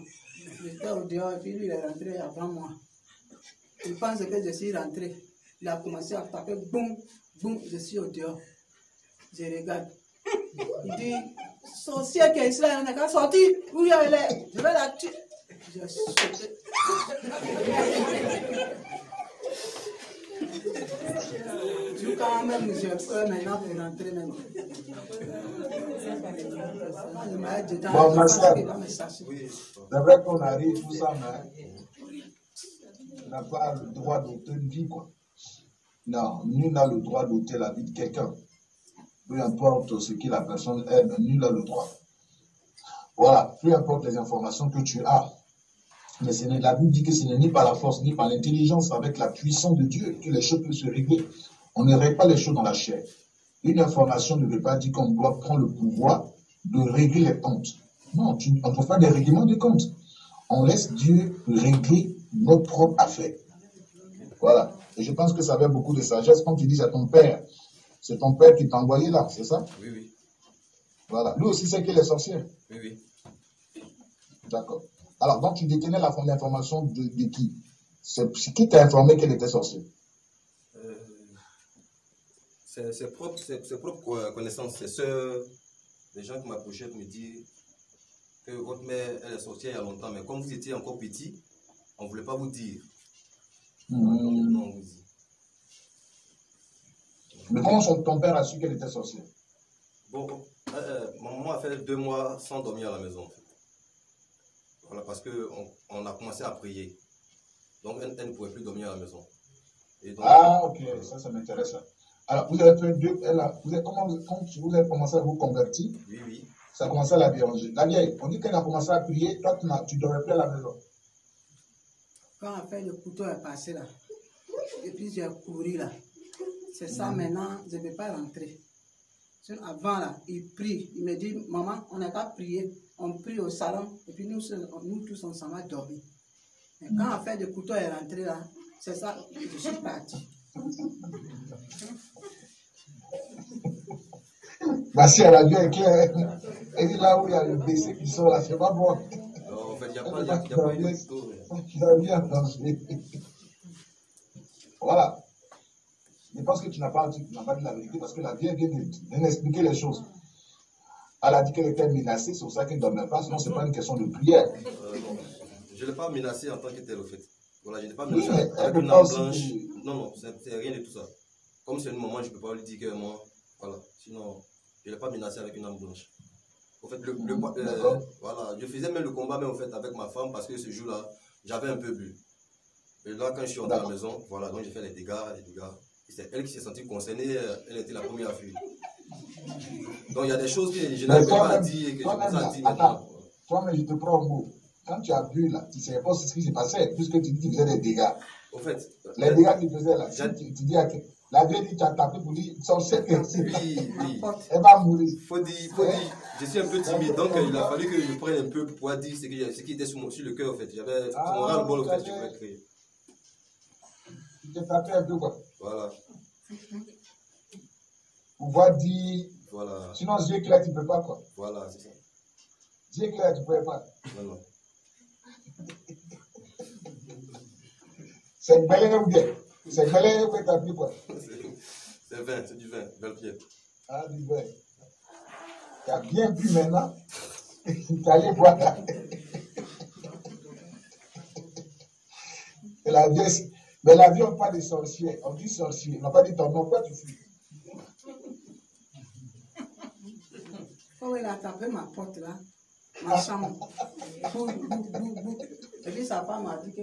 J'étais au dehors et puis lui il est rentré avant moi. Il pense que je suis rentré. Il a commencé à taper, boum, boum, je suis au dehors. Je regarde. Il dit, sorcier qui est ici, là, il n'a qu'à sortir. Où elle est Je vais la tuer. J'ai sauté. Du quand même j'ai peur maintenant pour rentrer même. Quand il m'a dit, Bon, dans Marcel. il va me chercher. Oui. C'est vrai qu'on arrive, tout ça, mais on n'a pas le droit d'ôter une vie, quoi. Non, nul n'a le droit d'ôter la vie de quelqu'un. Peu importe ce que la personne aime, nul n'a le droit. Voilà, peu importe les informations que tu as. Mais la Bible dit que ce n'est ni par la force, ni par l'intelligence, avec la puissance de Dieu que les choses peuvent se régler. On ne règle pas les choses dans la chair. Une information ne veut pas dire qu'on doit prendre le pouvoir de régler les comptes. Non, tu- on ne peut pas des règlements de comptes. On laisse Dieu régler nos propres affaires. Voilà. Et je pense que ça avait beaucoup de sagesse quand tu dis à ton père. C'est ton père qui t'a envoyé là, c'est ça? Oui, oui. Voilà. Lui aussi sait qu'il est sorcier. Oui, oui. D'accord. Alors, donc tu détenais la- l'information de, de qui? C'est c'est qui t'a informé qu'elle était sorcière Euh, c'est ses propres, co- connaissances, ses soeurs, les gens qui m'approchaient me disent que votre mère, elle est sortie il y a longtemps, mais comme vous étiez encore petit, on ne voulait pas vous dire. Hmm. non, on vous. Mais comment son- ton père a su qu'elle était sorcière Bon, euh, euh, maman a fait deux mois sans dormir à la maison. en fait. Voilà, parce qu'on on a commencé à prier. Donc, elle, elle ne pouvait plus dormir à la maison. Et donc, Ah, ok, ça, ça m'intéresse. Alors, vous avez fait deux. Elle a, vous avez, comment, vous- quand vous avez commencé à vous convertir, oui, oui. ça a commencé à la vierge. La vieille, on dit qu'elle a commencé à prier, toi, tu ne dormais plus à la maison. Quand après le couteau est passé là, et puis j'ai couru là, c'est ça maintenant, je ne peux pas rentrer. Avant là, il prie, il me dit, maman, on n'a qu'à prier, on prie au salon, et puis nous, seuls- nous tous ensemble à dormir. Mais quand après le couteau est rentré là, c'est ça, je suis parti. Bah, si elle a vieille, qu'elle elle dit là où il y a le décès qui sort là, c'est pas bon. En fait, il n'y a, pas- il y a, y a pas eu de couteau. danger. Voilà. Je pense que tu n'as pas, tu pas dit la vérité parce que la vieille vient de- vient d'expliquer les choses. Elle a dit qu'elle était menacée, c'est pour ça qu'elle ne dormait pas, sinon ce n'est pas une question de prière. Euh, non. Je ne l'ai pas menacé en tant que tel, au fait. Voilà, je n'ai pas Oui, menacé mais avec une pas aussi blanche. Non, non, c'est rien de tout ça. Comme c'est une maman, je ne peux pas lui dire que moi. Voilà, sinon, je ne l'ai pas menacé avec une âme blanche. Au fait, le, le- euh, voilà, je faisais même le combat, mais au fait, avec ma femme, parce que ce jour-là, j'avais un peu bu. Et là, quand je suis rentré à la maison, voilà, donc j'ai fait les dégâts, les dégâts. C'est elle qui s'est sentie concernée, euh, elle était la première à fuir. Donc il y a des choses que je n'arrivais pas à toi-même, dire et que je toi-même, commence à dire attends. maintenant. Toi, mais je te prends au mot. Quand tu as vu là, tu ne savais pas ce qui s'est passé, puisque tu dis qu'il faisait des dégâts. Au fait, Les euh, dégâts qu'il faisait là, tu, tu dis à la vieille dit, tu as tapé pour dire, sorcière, que c'est- oui, oui. elle va mourir. faut dire, faut dire, je suis un peu timide, donc il a fallu que je prenne un peu pour pouvoir dire ce qui, ce qui était sur, mon, sur le cœur, en fait. J'avais Ah, mon ras-le-bol, en fait, je pouvais crier. Tu t'es tapé un peu quoi. Voilà, Pouvoir dire, voilà, sinon Dieu clair, tu ne peux pas quoi. voilà, c'est ça. Dieu clair, tu ne peux pas. Non. C'est belé ou bien? C'est belé ou bien t'as pris quoi? C'est- vin, c'est du vin, Belle-Pierre. Ah, du vin. Tu as bien bu maintenant. Tu es allé boire. Et la vieille, mais la vie, on parle de sorcier. On dit sorcier. On n'a pas dit ton nom. Pourquoi tu fuis Quand il a tapé ma porte là, ma chambre, bou, bou, bou, bou. Et puis sa femme m'a dit que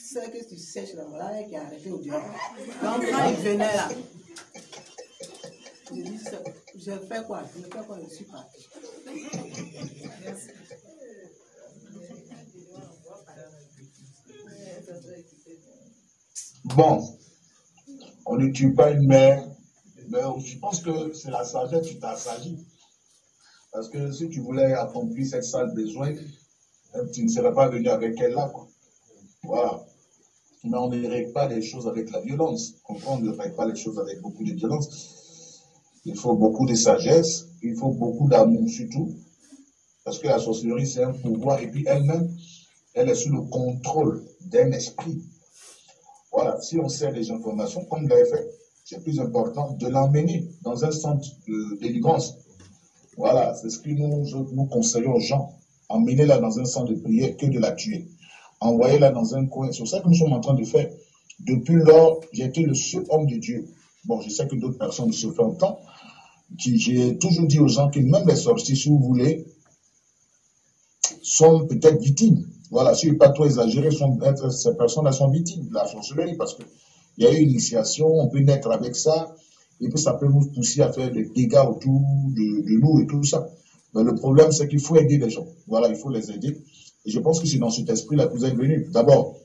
c'est que tu sèches là, voilà elle qui a arrêté au dehors. Donc quand il venait là, j'ai dit, je fais quoi? Je fais quoi? Je suis parti. Bon, on ne tue pas une mère, mais je pense que c'est la sagesse qui t'a sagi. Parce que si tu voulais accomplir cette sale besoin, hein, tu ne serais pas venu avec elle là. Quoi. Voilà. Mais on ne règle pas les choses avec la violence. On ne règle pas les choses avec beaucoup de violence. Il faut beaucoup de sagesse, il faut beaucoup d'amour surtout. Parce que la sorcellerie, c'est un pouvoir. Et puis elle-même, elle est sous le contrôle d'un esprit. Voilà, si on sait des informations, comme l'avez fait, c'est plus important de l'emmener dans un centre de délivrance. Voilà, c'est ce que nous, conseillons aux gens. Emmenez-la dans un centre de prière que de la tuer. Envoyez-la dans un coin. C'est ça que nous sommes en train de faire. Depuis lors, j'ai été le seul homme de Dieu. Bon, je sais que d'autres personnes se font autant. J'ai toujours dit aux gens que même les sorciers, si vous voulez, sont peut-être victimes. Voilà, si je ne pas trop exagéré, sont, être, ces personnes-là sont victimes de la sorcellerie parce qu'il y a eu une initiation, on peut naître avec ça, et puis ça peut nous pousser à faire des dégâts autour de, de nous et tout ça. Mais le problème, c'est qu'il faut aider les gens. Voilà, il faut les aider. Et je pense que c'est dans cet esprit-là que vous êtes venu. D'abord,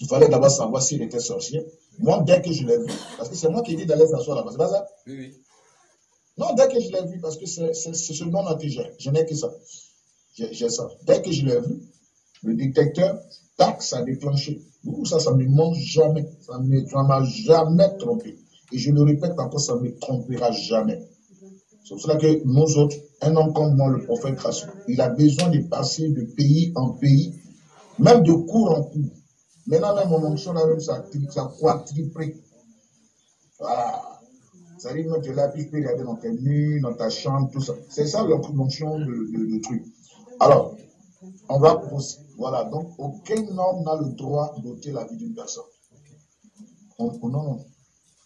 il fallait d'abord savoir s'il était sorcier. Moi, dès que je l'ai vu, parce que c'est moi qui ai dit d'aller s'asseoir là-bas, c'est pas ça? Oui, oui. Non, dès que je l'ai vu, parce que c'est ce nom-là que j'ai. Je n'ai que ça. J'ai ça. Dès que je l'ai vu, le détecteur, tac, ça déclenché. Ça, ça ne me ment jamais. Ça ne m'a jamais trompé. Et je le répète encore, ça ne me trompera jamais. C'est pour cela que nous autres, un homme comme moi, le prophète Rassou, il a besoin de passer de pays en pays, même de cours en cours. Maintenant, même mon onction, là, même, ça, ça quadruplé. Voilà. Ça arrive même que là, tu peux regarder dans tes murs, dans ta chambre, tout ça. C'est ça l'onction de, de, de truc. Alors, on va procéder. Voilà, donc aucun homme n'a le droit d'ôter la vie d'une personne. On- on- non, non.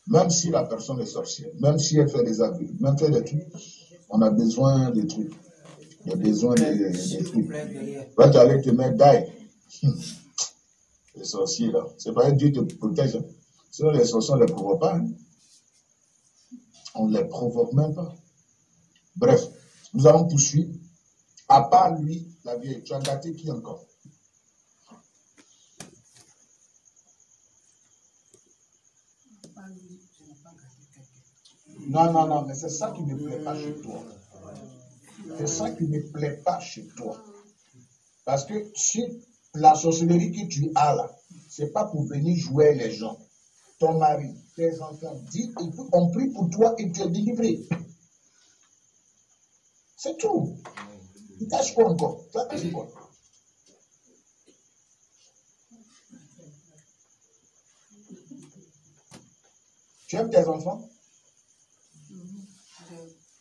Même si la personne est sorcière, même si elle fait des abus, même fait des trucs, on a besoin de trucs. Il y a besoin de, de- de S'il vous trucs. Va tu aller te mettre d'ail. Les sorciers, là. C'est pas Dieu te protège. Sinon, les sorciers, on ne les provoque pas. hein. On ne les provoque même pas. Bref, nous allons poursuivre. À part lui, vieille, tu as gâté qui encore. Non, non, non, mais c'est ça qui ne plaît pas chez toi. C'est ça qui ne plaît pas chez toi. Parce que si la sorcellerie que tu as là, c'est pas pour venir jouer les gens. Ton mari, tes enfants, dit, on prie pour toi et tu es délivré. C'est tout. Il cache quoi encore cache quoi Tu aimes tes enfants?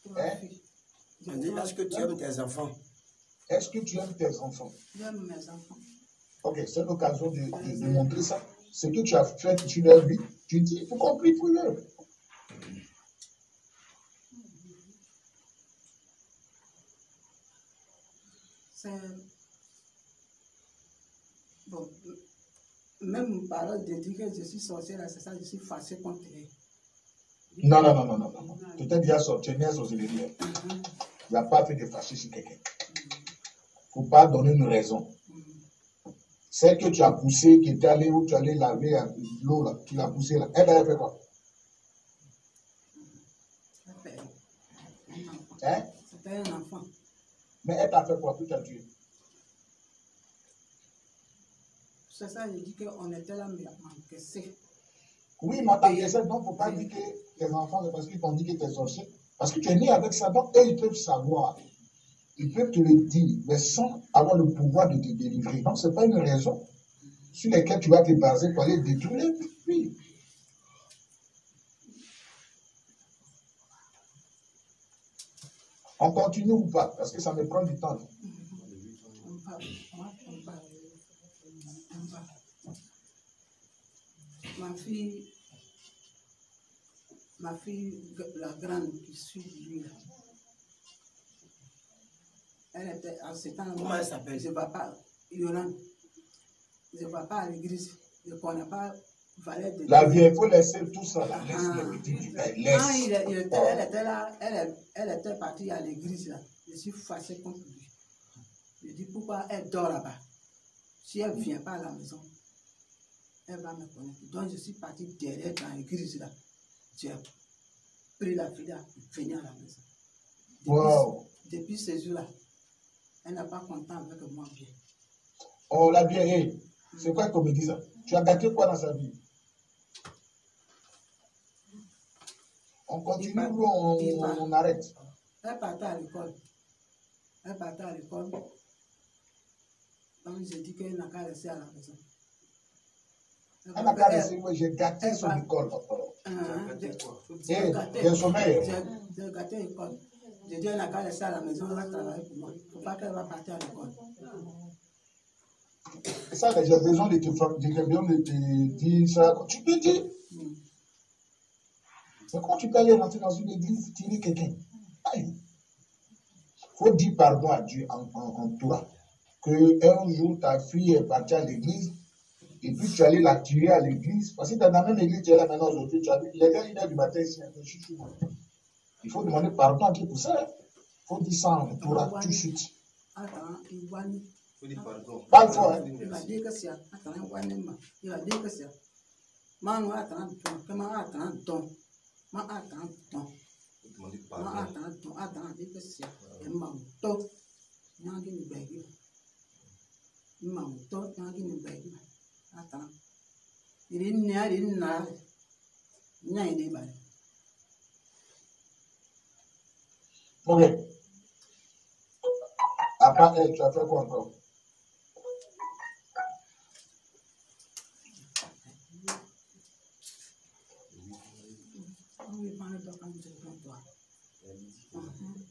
Trois Hein? est-ce que tu aimes tes enfants? Est-ce que tu aimes tes enfants? J'aime mes enfants. Ok, c'est l'occasion de, de- de montrer ça. Ce que tu as fait sur leur vie, tu dis, il faut qu'on prie pour eux. C'est. Bon, parole de dire que je suis sorcière, c'est ça, je suis fâchée contre eux. Non, non, non, non, non, non. Tu t'es déjà sorti, tu n'es sorcellerie. hein. Il n'y a pas fait de fâcher sur quelqu'un. Il ne faut pas donner une raison. Celle que tu as poussée, qui était allée où tu allais laver l'eau, là, tu l'as poussée là, elle avait fait quoi? C'était un enfant. hein? C'était un enfant. Mais elle t'a fait quoi? Tout t'a tué? C'est ça, je dis qu'on était là, mais encaissé. Oui, mais ça, donc faut pas dire que tes enfants, c'est parce qu'ils t'ont dit que tu es sorcier. Parce que tu es né avec ça, donc eux, ils peuvent savoir. Ils peuvent te le dire, mais sans avoir le pouvoir de te délivrer. Donc, ce n'est pas une raison sur laquelle tu vas te baser pour aller détruire les oui. On continue ou pas? Parce que ça me prend du temps. On va, on va, on va, on va. Ma fille, ma fille, la grande qui suit lui, là, elle était en ce temps Comment elle s'appelle? Je ne vais pas, Yolande, je ne vais pas à l'église, je ne connais pas Valère de La vie, il faut laisser tout ça là. Laisse Ah. les petits détails. Quand il, Laisse. il était, elle était là, elle, elle était partie à l'église là. Je suis fâchée contre lui. Je dis pourquoi elle dort là-bas? Si elle ne vient pas à la maison, elle va me connaître. Donc je suis partie derrière dans l'église là. J'ai pris la fille là venir à la maison. Depuis, Wow. depuis ce jour-là, elle n'a pas content avec moi bien. Oh, la vieille, c'est quoi qu'on me dit ça Tu as gâté quoi dans sa vie? On continue ou on, on arrête? Elle partait à l'école. Elle partait à l'école. Donc, j'ai dit qu'elle n'a qu'à rester à la maison. Elle n'a moi j'ai gâté son école. papa. Hein, j'ai- Eh, j'ai gâté- j'ai sommeil. j'ai- J'ai gâté l'école. J'ai dit, elle n'a qu'à rester à la maison, elle va travailler pour moi. Il ne faut pas qu'elle va partir à l'école. Et ça, j'ai besoin de te de te dire ça. Tu peux dire. Mais quand tu peux aller rentrer dans une église, tirer quelqu'un. Il faut dire pardon à Dieu en, en, en toi. Que un jour, ta fille est partie à l'église, et puis tu allais la tirer à l'église. Parce que dans la même église, tu es là maintenant aujourd'hui, tu as dit, il est 1 heure du matin ici, un peu chouchou. Il faut demander pardon à Dieu pour ça. Il faut dire ça en tout de suite. Attends, il faut dire pardon. Hein. Pardon. Attends, ton. Attends, dire que c'est. Et man, to. Nyangi ni bagi. Man, to. Nyangi ni bagi. Attends. Il est né, il est né. Nyangi ni bagi. Ok. Après, elle, tu as fait quoi encore Oui, parle toi quand tu prends toi. Mhm.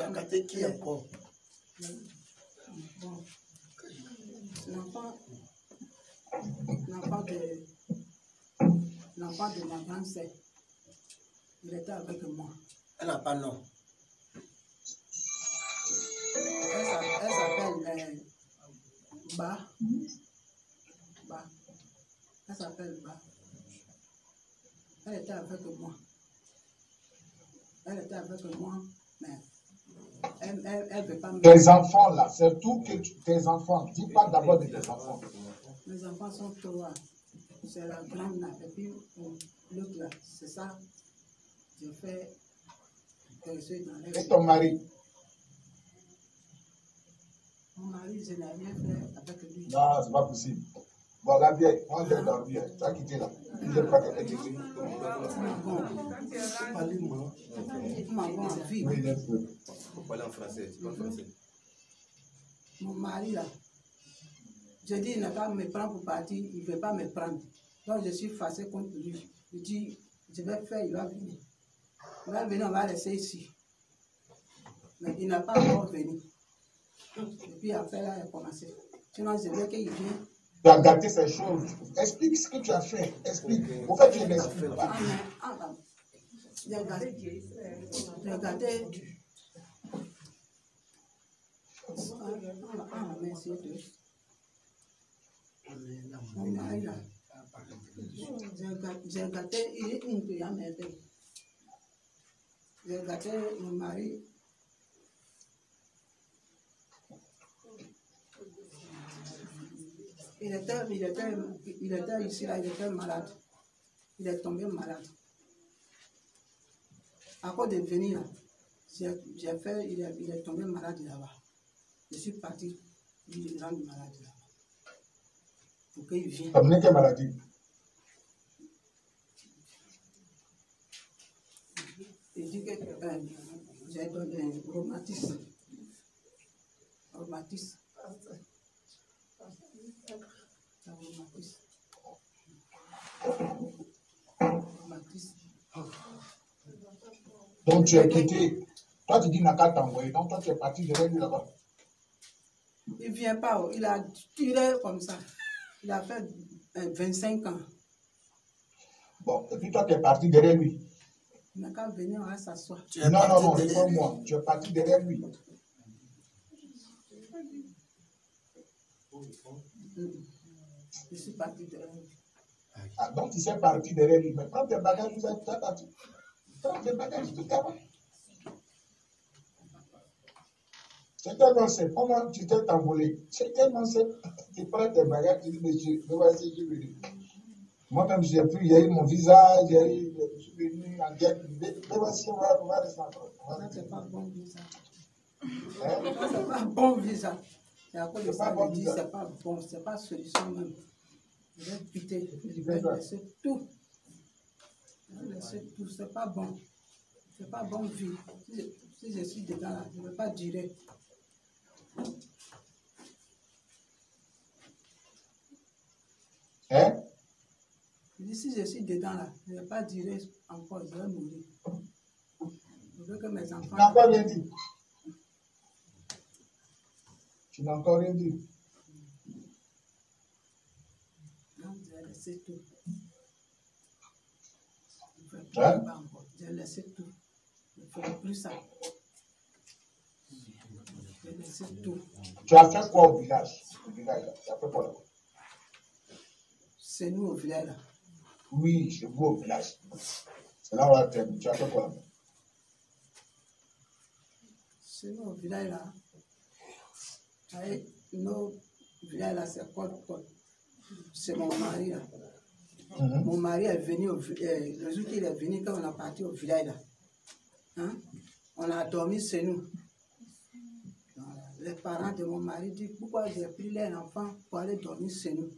Tu as gâté qui encore. L'enfant, de, l'enfant de ma grande sœur, il était avec moi. Elle n'a pas nom. Elle s'appelle euh, Ba. Ba. Elle s'appelle Ba. Elle était avec moi. Elle était avec moi, mais Tes enfants, là, c'est tout que tu- tes enfants. Dis pas d'abord de tes enfants. Mes enfants sont trois. C'est la grande là. Et puis euh, l'autre là, c'est ça. Je fais que je suis dans Et ton mari? Mon mari, je n'ai rien fait avec lui. Non, c'est pas possible. Bon, la vieille, moi j'ai dormi, tu as quitté là. Je qu'elle est quittée. Parlez-moi. Vie. Oui, Faut parler en français. C'est pas français. Mon mari là, je dis, il ne pas me prendre pour partir, il ne veut pas me prendre. Donc je suis fâché contre lui. Je dis, je vais faire, il va venir. Il va venir, on va laisser ici. Mais il n'a pas encore venu. Et puis après là, il a commencé. Sinon, je veux qu'il vienne. Tu as gâté ces choses. Explique ce que tu as fait. Explique. Au fait, tu n'expliques pas. Ah, mais, ah, ah, j'ai gardé. J'ai gardé. Ah, ah, ah, merci Dieu. Mon mari là. J'ai gâté, il est une m'aidé. J'ai gâté mon mari. Il était, il était, il était ici là, il était malade. Il est tombé malade. À cause de venir j'ai fait, il il est tombé malade là-bas. Je suis parti, il rend malade là-bas. Pour qu'il vienne. T'as mené quelle maladie Il dit que euh, j'ai donné un rhumatisme. Rhumatisme. Un rhumatisme. Rhumatisme. Donc tu es quitté. Toi, tu dis n'a qu'à t'envoyer. Donc toi, tu es parti de là-bas. Il ne vient pas, oh, il a tiré comme ça. Il a fait euh, 25 ans. Bon, et puis toi, tu es parti derrière lui. Il n'a qu'à venir, on va s'asseoir. Tu es Non, non, non, derrière c'est pas lui. moi. Tu es parti derrière lui. Je suis parti de Ah, donc tu sais parti derrière lui. Mais prends tes bagages, vous êtes parti. Prends tes bagages, tout à C'est tellement simple. Comment tu t'es envolé? C'est tellement simple. Tu prends tes bagages, tu dis, monsieur, me voici, je vais Moi-même, j'ai pris, il y a eu mon visa, j'ai eu, je suis venu en guerre. Me voici, on va, descendre. C'est pas bon visa. Hein? C'est pas bon visa. C'est à cause de C'est ça pas bon je c'est pas bon, c'est pas solution même. Je vais quitter, je vais laisser tout. Je vais laisser tout, c'est pas bon. C'est pas bon vie. Si je, je suis dedans je ne vais pas durer. Hein? Si je suis dedans là, je ne vais pas durer encore, je vais mourir. Je veux que mes Tu enfants. n'as encore rien dit. Tu n'as encore rien dit. Non, j'ai laissé tout. Je ne fais Hein? pas encore. J'ai laissé tout. Je ne ferai plus ça. Tu as fait quoi au village? Au village. Tu as fait quoi C'est nous au village là. Oui, chez vous au village. C'est là où on a terminé. Tu as fait quoi C'est nous au village là. Allez, nos villages là, c'est quoi quoi? C'est mon mari là. Mhm. Mon mari est venu au euh, le jour qu'il est venu, quand on a parti au village là. Hein? On a dormi chez nous. Les parents de mon mari disent pourquoi j'ai pris leur enfant pour aller dormir chez nous?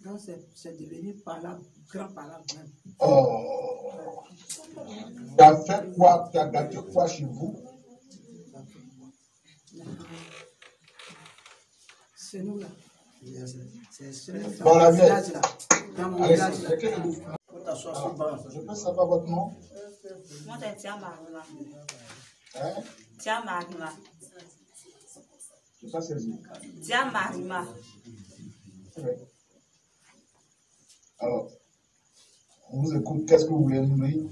Donc c'est c'est devenu palabre, grand palabre même. Oh. Tu as fait quoi Tu as gâté quoi chez vous C'est nous là. C'est vieille. village là. Dans mon village là. sur. Je peux savoir votre nom? Moi, c'est Tia Marima. hein? Tia Marima. Je n'ai pas saisi. Tia Marima. Oui. Alors, on vous écoute. Qu'est-ce que vous voulez nous dire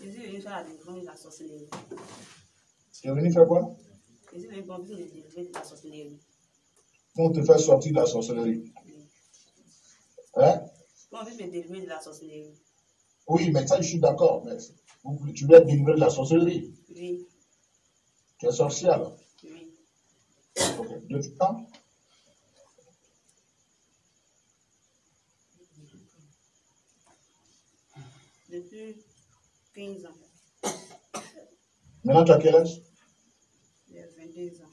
Je suis venue faire la délivrance de la sorcellerie. Tu es venu faire quoi? Je suis venue pour me délivrer de la sorcellerie. On te fait sortir de la sorcellerie. Hein? Pour me délivrer de la sorcellerie. Oui, mais ça, je suis d'accord. Mais tu veux être délivré de la sorcellerie. Oui, Tu es sorcière, là. Oui. Ok. Depuis quand Depuis 15 ans. Maintenant, tu as quel âge J'ai 22 ans.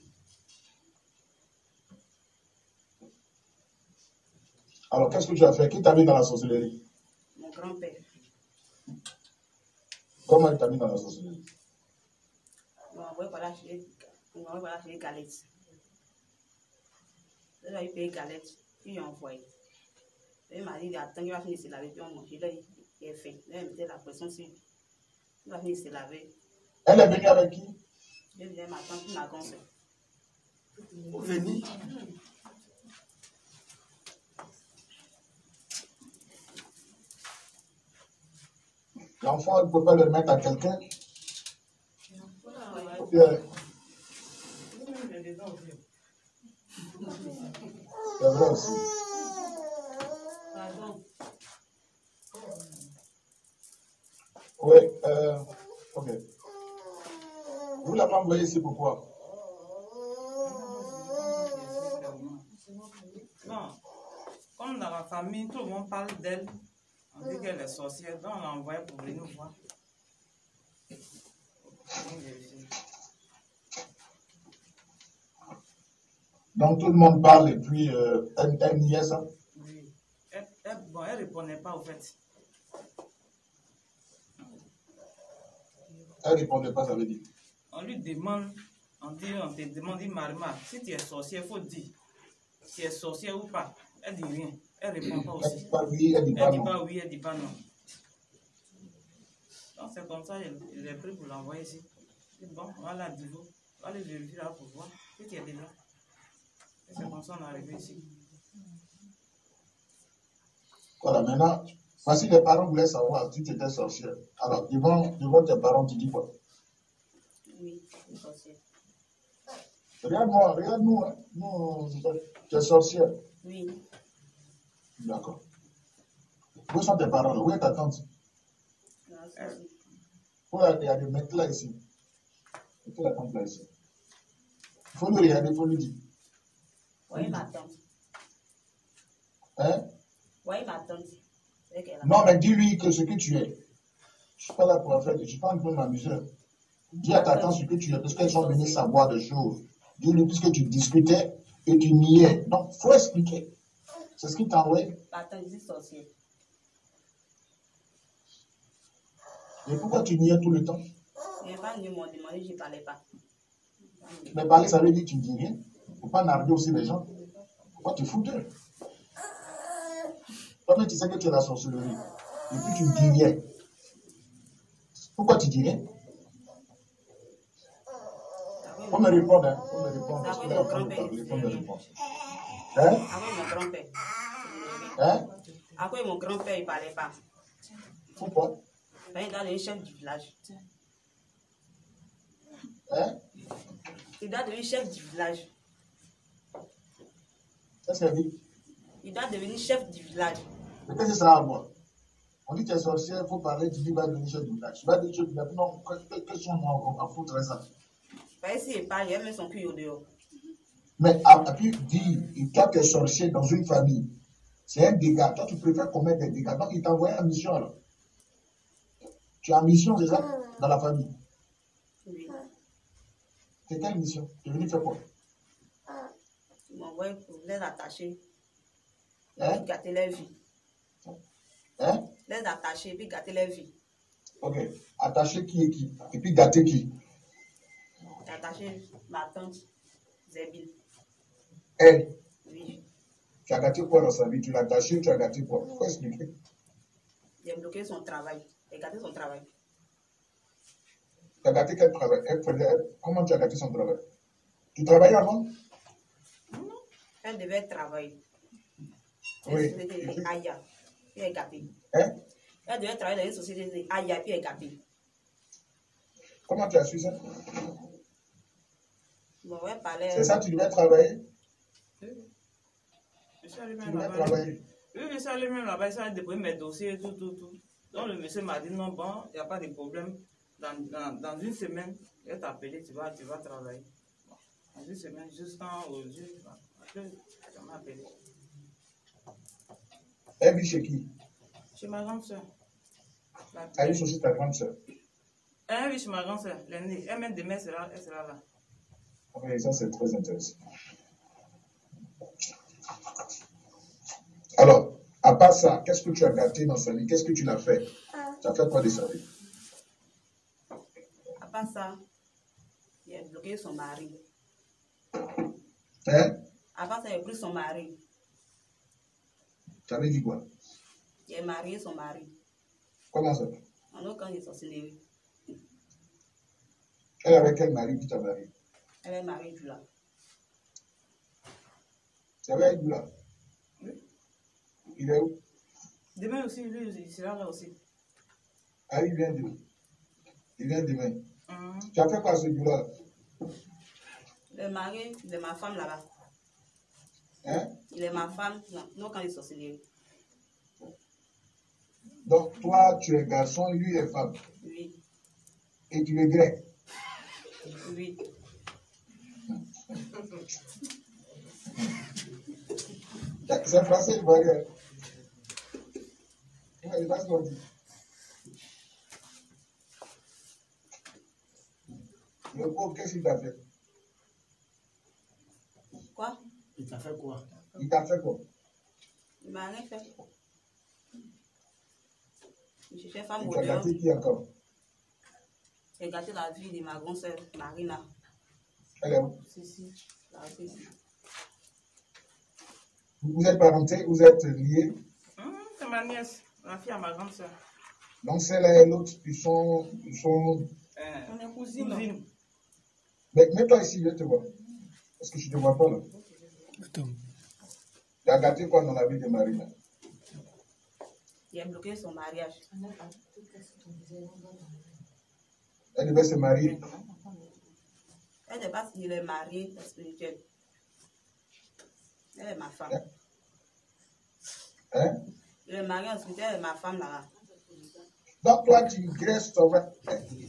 Alors, qu'est-ce que tu as fait? Qui t'a mis dans la sorcellerie? Mon grand-père. Comment il t'a mis dans la sorcellerie? Il m'a envoyé par chez par là il paye galettes. Puis il a envoyé. Il m'a dit, attends, il va finir de se laver, puis on mange. Là, il est fait. Là, il mettait la pression sur lui. Il va finir de se laver. Elle est venue avec qui? Je viens ma tante, puis ma grand-sœur. Au venir. L'enfant ne peut pas le remettre à quelqu'un? Ou bien, C'est. Oui, euh, ok. Vous l'avez envoyé ici pourquoi Non. Comme dans la famille, tout le monde parle d'elle. On dit qu'elle est sorcière, donc on l'a envoyée pour venir nous voir. On vérifie. Donc tout le monde parle et puis euh, elle, elle niait ça. Oui. Elle, elle, bon, elle répondait pas au fait. Elle répondait pas, ça veut dire. On lui demande, on, dit, on te demande, dit Marima, si tu es sorcière, il faut dire. Si tu es sorcière ou pas. Elle dit rien. Elle répond pas Elle aussi. dit pas oui, elle dit pas Elle dit non. pas oui, elle dit pas non. Donc c'est comme ça, il est pris pour l'envoyer ici. Dit, bon, divo, on va aller vérifier là pour voir si tu es déjà. C'est comme ça qu'on est arrivé ici. Voilà, maintenant, voici les parents voulaient savoir si tu étais sorcière. Alors, devant, devant tes parents, tu dis quoi? Oui, c'est sorcière. Regarde-moi, regarde-nous. Hein. Nous, tu es sorcière. Oui, D'accord. Où sont tes parents là? Où est ta tante? Sorcière. Où est- il y a des mecs là ici Mettez la tante là ici. Il faut lui regarder, il faut lui dire. Voyez ma tante. Hein Voyez ma tante. Non, mais dis-lui que ce que tu es. Je suis pas là pour faire, je suis pas en train de m'amuser. Dis à ta tante ce que tu es, parce qu'elles sont venues savoir des choses. Dis-lui puisque tu discutais et tu niais. Donc, faut expliquer. C'est ce qu'il t'a envoyé. Ma tante, je suis sorcière. Et pourquoi tu niais tout le temps? Je n'ai pas venu m'en demander, je ne parlais pas. Mais parler, ça veut dire que tu dis rien. Faut pas narguer aussi les gens. Pourquoi tu fous d'eux Toi-même, tu sais que tu es la sorcellerie. Et puis tu dis rien. Pourquoi tu dis rien Faut me répondre, hein. Faut me répondre parce est en train de parler. Faut me répondre. Hein? Après mon grand-père. Hein? Après mon grand-père, il ne parlait pas. Pourquoi? Ben, il doit devenir chef du village. Hein? Il doit devenir chef du village. Il doit devenir chef du village. Mais qu'est-ce que ça a à voir? On dit que tu es sorcière, il faut parler, tu dis, va devenir chef du village. Tu vas devenir chef du village. Non, que- que son nom, on va foutre ça. Ben, s'il parle, il va mettre son cul au dehors. Mais à, à dire, et toi, tu es sorcier dans une famille, c'est un dégât. Toi, tu préfères commettre des dégâts. Donc, il t'a envoyé en mission alors. Tu en mission, c'est ça, dans la famille. Oui. C'est quelle mission? Tu es venu faire quoi? Pour les attacher, Hein? gâter leur vie. Hein? Les attacher, puis gâter leur vie. Ok. Attacher qui est qui Et puis gâter qui? J'ai attaché ma tante, Zébine. Elle. Oui. Tu as gâté quoi dans sa vie? Tu l'as attaché, tu as gâté quoi? Faut expliquer. J'ai bloqué son travail. J'ai gâté son travail. Tu as gâté quel travail? Elle elle- Comment tu as gâté son travail? Tu travaillais avant? Elle devait travailler. Oui. Société Aya, puis elle est gâtée. Hein? Elle devait travailler dans une société de Aya, puis elle est gâtée. Comment tu as su ça? Bon, elle parlait. C'est ça, tu devais travailler? Je suis allé Tu même devais là-bas. travailler? Oui, je suis allé même là-bas, ils mes dossiers et tout, tout, tout. Donc le monsieur m'a dit non, bon, il n'y a pas de problème. Dans, dans, dans une semaine, il va t'appeler, tu vas, tu vas travailler. Bon, dans une semaine, jusqu'en aujourd'hui, Elle vit chez qui? Chez ma grande soeur. La- Elle vit aussi ta grande soeur. Elle vit chez ma grande soeur, l'aînée. Elle même demain, elle sera, elle sera là. Oui, ça c'est très intéressant. Alors, à part ça, qu'est-ce que tu as gâté dans sa vie? Qu'est-ce que tu l'as fait? Tu as fait quoi de sa vie? À part ça, il a bloqué son mari. Hein? Part ça, il a pris son mari. Tu avais dit quoi? Il a marié son mari. Comment ça? En aucun cas, il est sorcellerie. Elle avait quel mari qui t'a marié? Elle est mariée du là. Tu avais dit là Oui. Il est où? Demain aussi, lui, il sera là aussi. Ah, il vient de Il vient demain. Hum. Tu as fait quoi ce jour-là Le mari de ma femme là-bas. Hein? Il est ma femme. Non, non quand il est sorcellerie. Donc, toi, tu es garçon, lui est femme. Oui, Et tu es grec. oui. C'est français, dire. Ouais, c'est pas ce qu'on dit. Le pauvre, qu'est-ce qu'il t'a fait? Quoi? Il t'a fait quoi? Il t'a fait quoi? Il m'a rien fait. Je cherchais femme Il au dehors. gâté qui encore? J'ai gâté la vie de ma grande sœur, Marina. Elle est où? Si, si. Là, si, si. Vous êtes parentés, vous êtes liés. Hum, c'est ma nièce, la fille à ma grande soeur. Donc, celle-là et l'autre, ils sont, ils sont. Euh, On est cousines. cousine. Mais mets-toi ici, je te vois. Parce que je ne te vois pas là. Tu as gâté quoi dans la vie de Marina Il a bloqué son mariage. Elle devait se marier. Elle n'est pas il est marié spirituel. Elle est ma femme. Hein Il est marié en spirituel, elle est ma femme là-bas. Donc, toi, tu graisses ton ventre.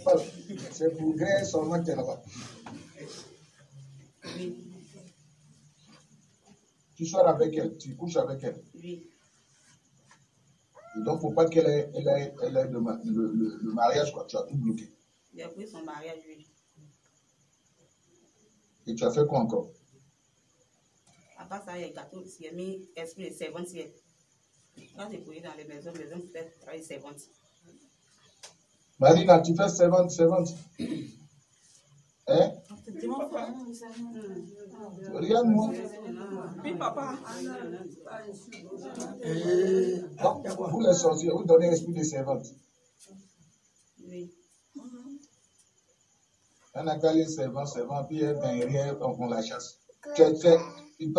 Voilà. C'est pour graisser son ventre là-bas. Oui, Tu sors avec elle, tu couches avec elle. oui. Et donc, faut pas qu'elle ait, elle ait, elle ait le, le, le, le mariage, quoi. Tu as tout bloqué. Il a pris son mariage, oui. Et tu as fait quoi encore? À part ça, il y a gâteau, il a mis esprit de servante. Quand pour aller dans les maisons, les maisons peut-être travailler servante. Marina, tu fais servante, servante. Hein? Regarde-moi. Oui, papa. Et Donc, vous les sorciers, vous donnez l'esprit de servante. Oui. Un a servant, servant, puis elle gagne rien, donc on la chasse. Tu es, tu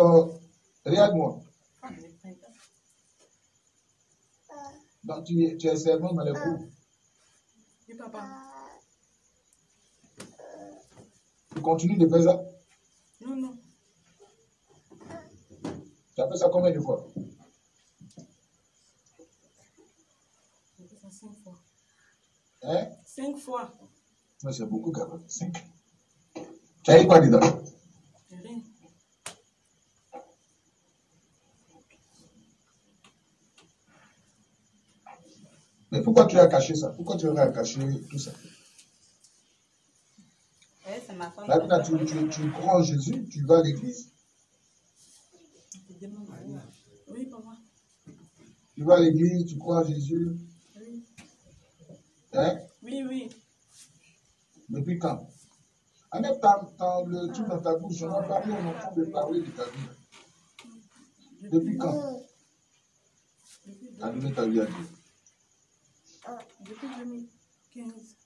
regarde-moi. Donc tu es, tu es servant dans cours. Oui, papa. Tu continues de faire ça. Non, non. Tu as fait ça combien de fois J'ai fait ça cinq fois. Hein Cinq fois. Mais c'est beaucoup quand même. Cinq. Tu as eu quoi dedans rien. Mais pourquoi tu as caché ça? Pourquoi tu aurais caché tout ça Ouais, c'est ma femme. Maintenant, tu, tu, tu crois en Jésus, tu vas à l'église. Oui, papa. Tu vas à l'église, tu crois en Jésus. Oui. Hein? Oui, oui. Depuis quand? Avec ta, ta- le truc dans ta bouche, on a parlé, on entend de parler de ta vie. Depuis quand? Depuis, Tu as donné ta vie à Dieu. depuis 2015.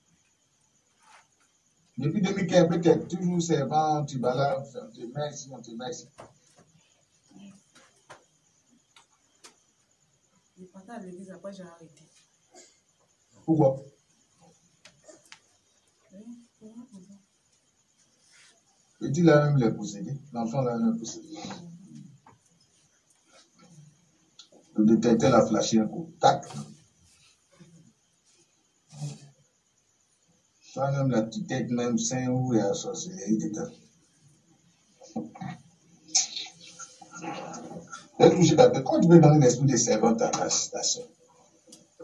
Depuis 2015, peut-être, toujours servant, tu balades, on te met ici, on te met ici. Je partais à l'église, après j'ai arrêté. Pourquoi? Et tu l'as même les possédés. L'enfant l'a même possédé. Le détecteur l'a flashé un coup. Tac. Toi-même, la petite tête, même Saint-Ou et la sorcellerie, touche ta tête. Quand tu veux donner l'esprit de servante à ta, soeur,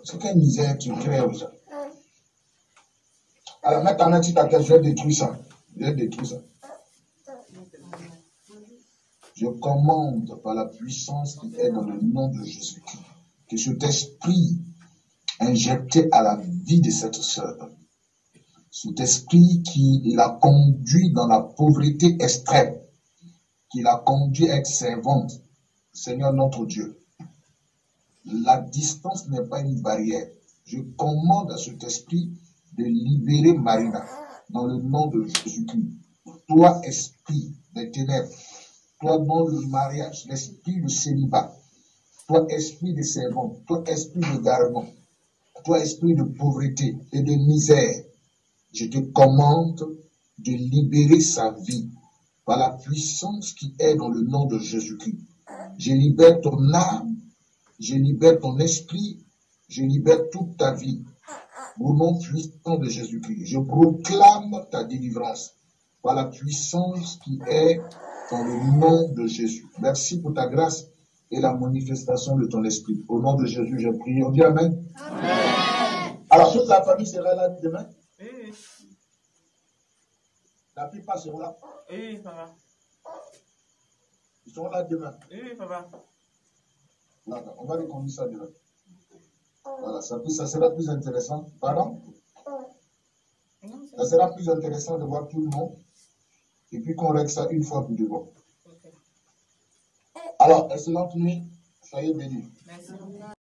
c'est quelle misère tu crées aux gens. Alors maintenant, tu t'attends, je vais détruire ça. Je vais détruire ça. Je commande par la puissance qui est dans le nom de Jésus-Christ que cet esprit injecté à la vie de cette sœur, cet esprit qui l'a conduit dans la pauvreté extrême, qui l'a conduit à être servante, Seigneur notre Dieu, la distance n'est pas une barrière. Je commande à cet esprit de libérer Marina dans le nom de Jésus-Christ. Toi, esprit des ténèbres, toi dans le mariage, l'esprit de célibat, toi esprit de servant, toi esprit de garement, toi esprit de pauvreté et de misère, je te commande de libérer sa vie par la puissance qui est dans le nom de Jésus-Christ. Je libère ton âme, je libère ton esprit, je libère toute ta vie. Au nom puissant de Jésus-Christ, je proclame ta délivrance par la puissance qui est dans le nom de Jésus. Merci pour ta grâce et la manifestation de ton esprit. Au nom de Jésus, je prie. On dit Amen. Alors, toute la famille sera là demain? La plupart seront là. Oui, oui, papa. Ils seront là demain. Oui, oui, papa. Voilà, on va reconduire ça demain. Voilà, ça, ça sera plus intéressant. Pardon? Non, Ça sera plus intéressant de voir tout le monde. Et puis qu'on règle ça une fois pour de bon. Alors, excellente nuit. Soyez bénis. Merci.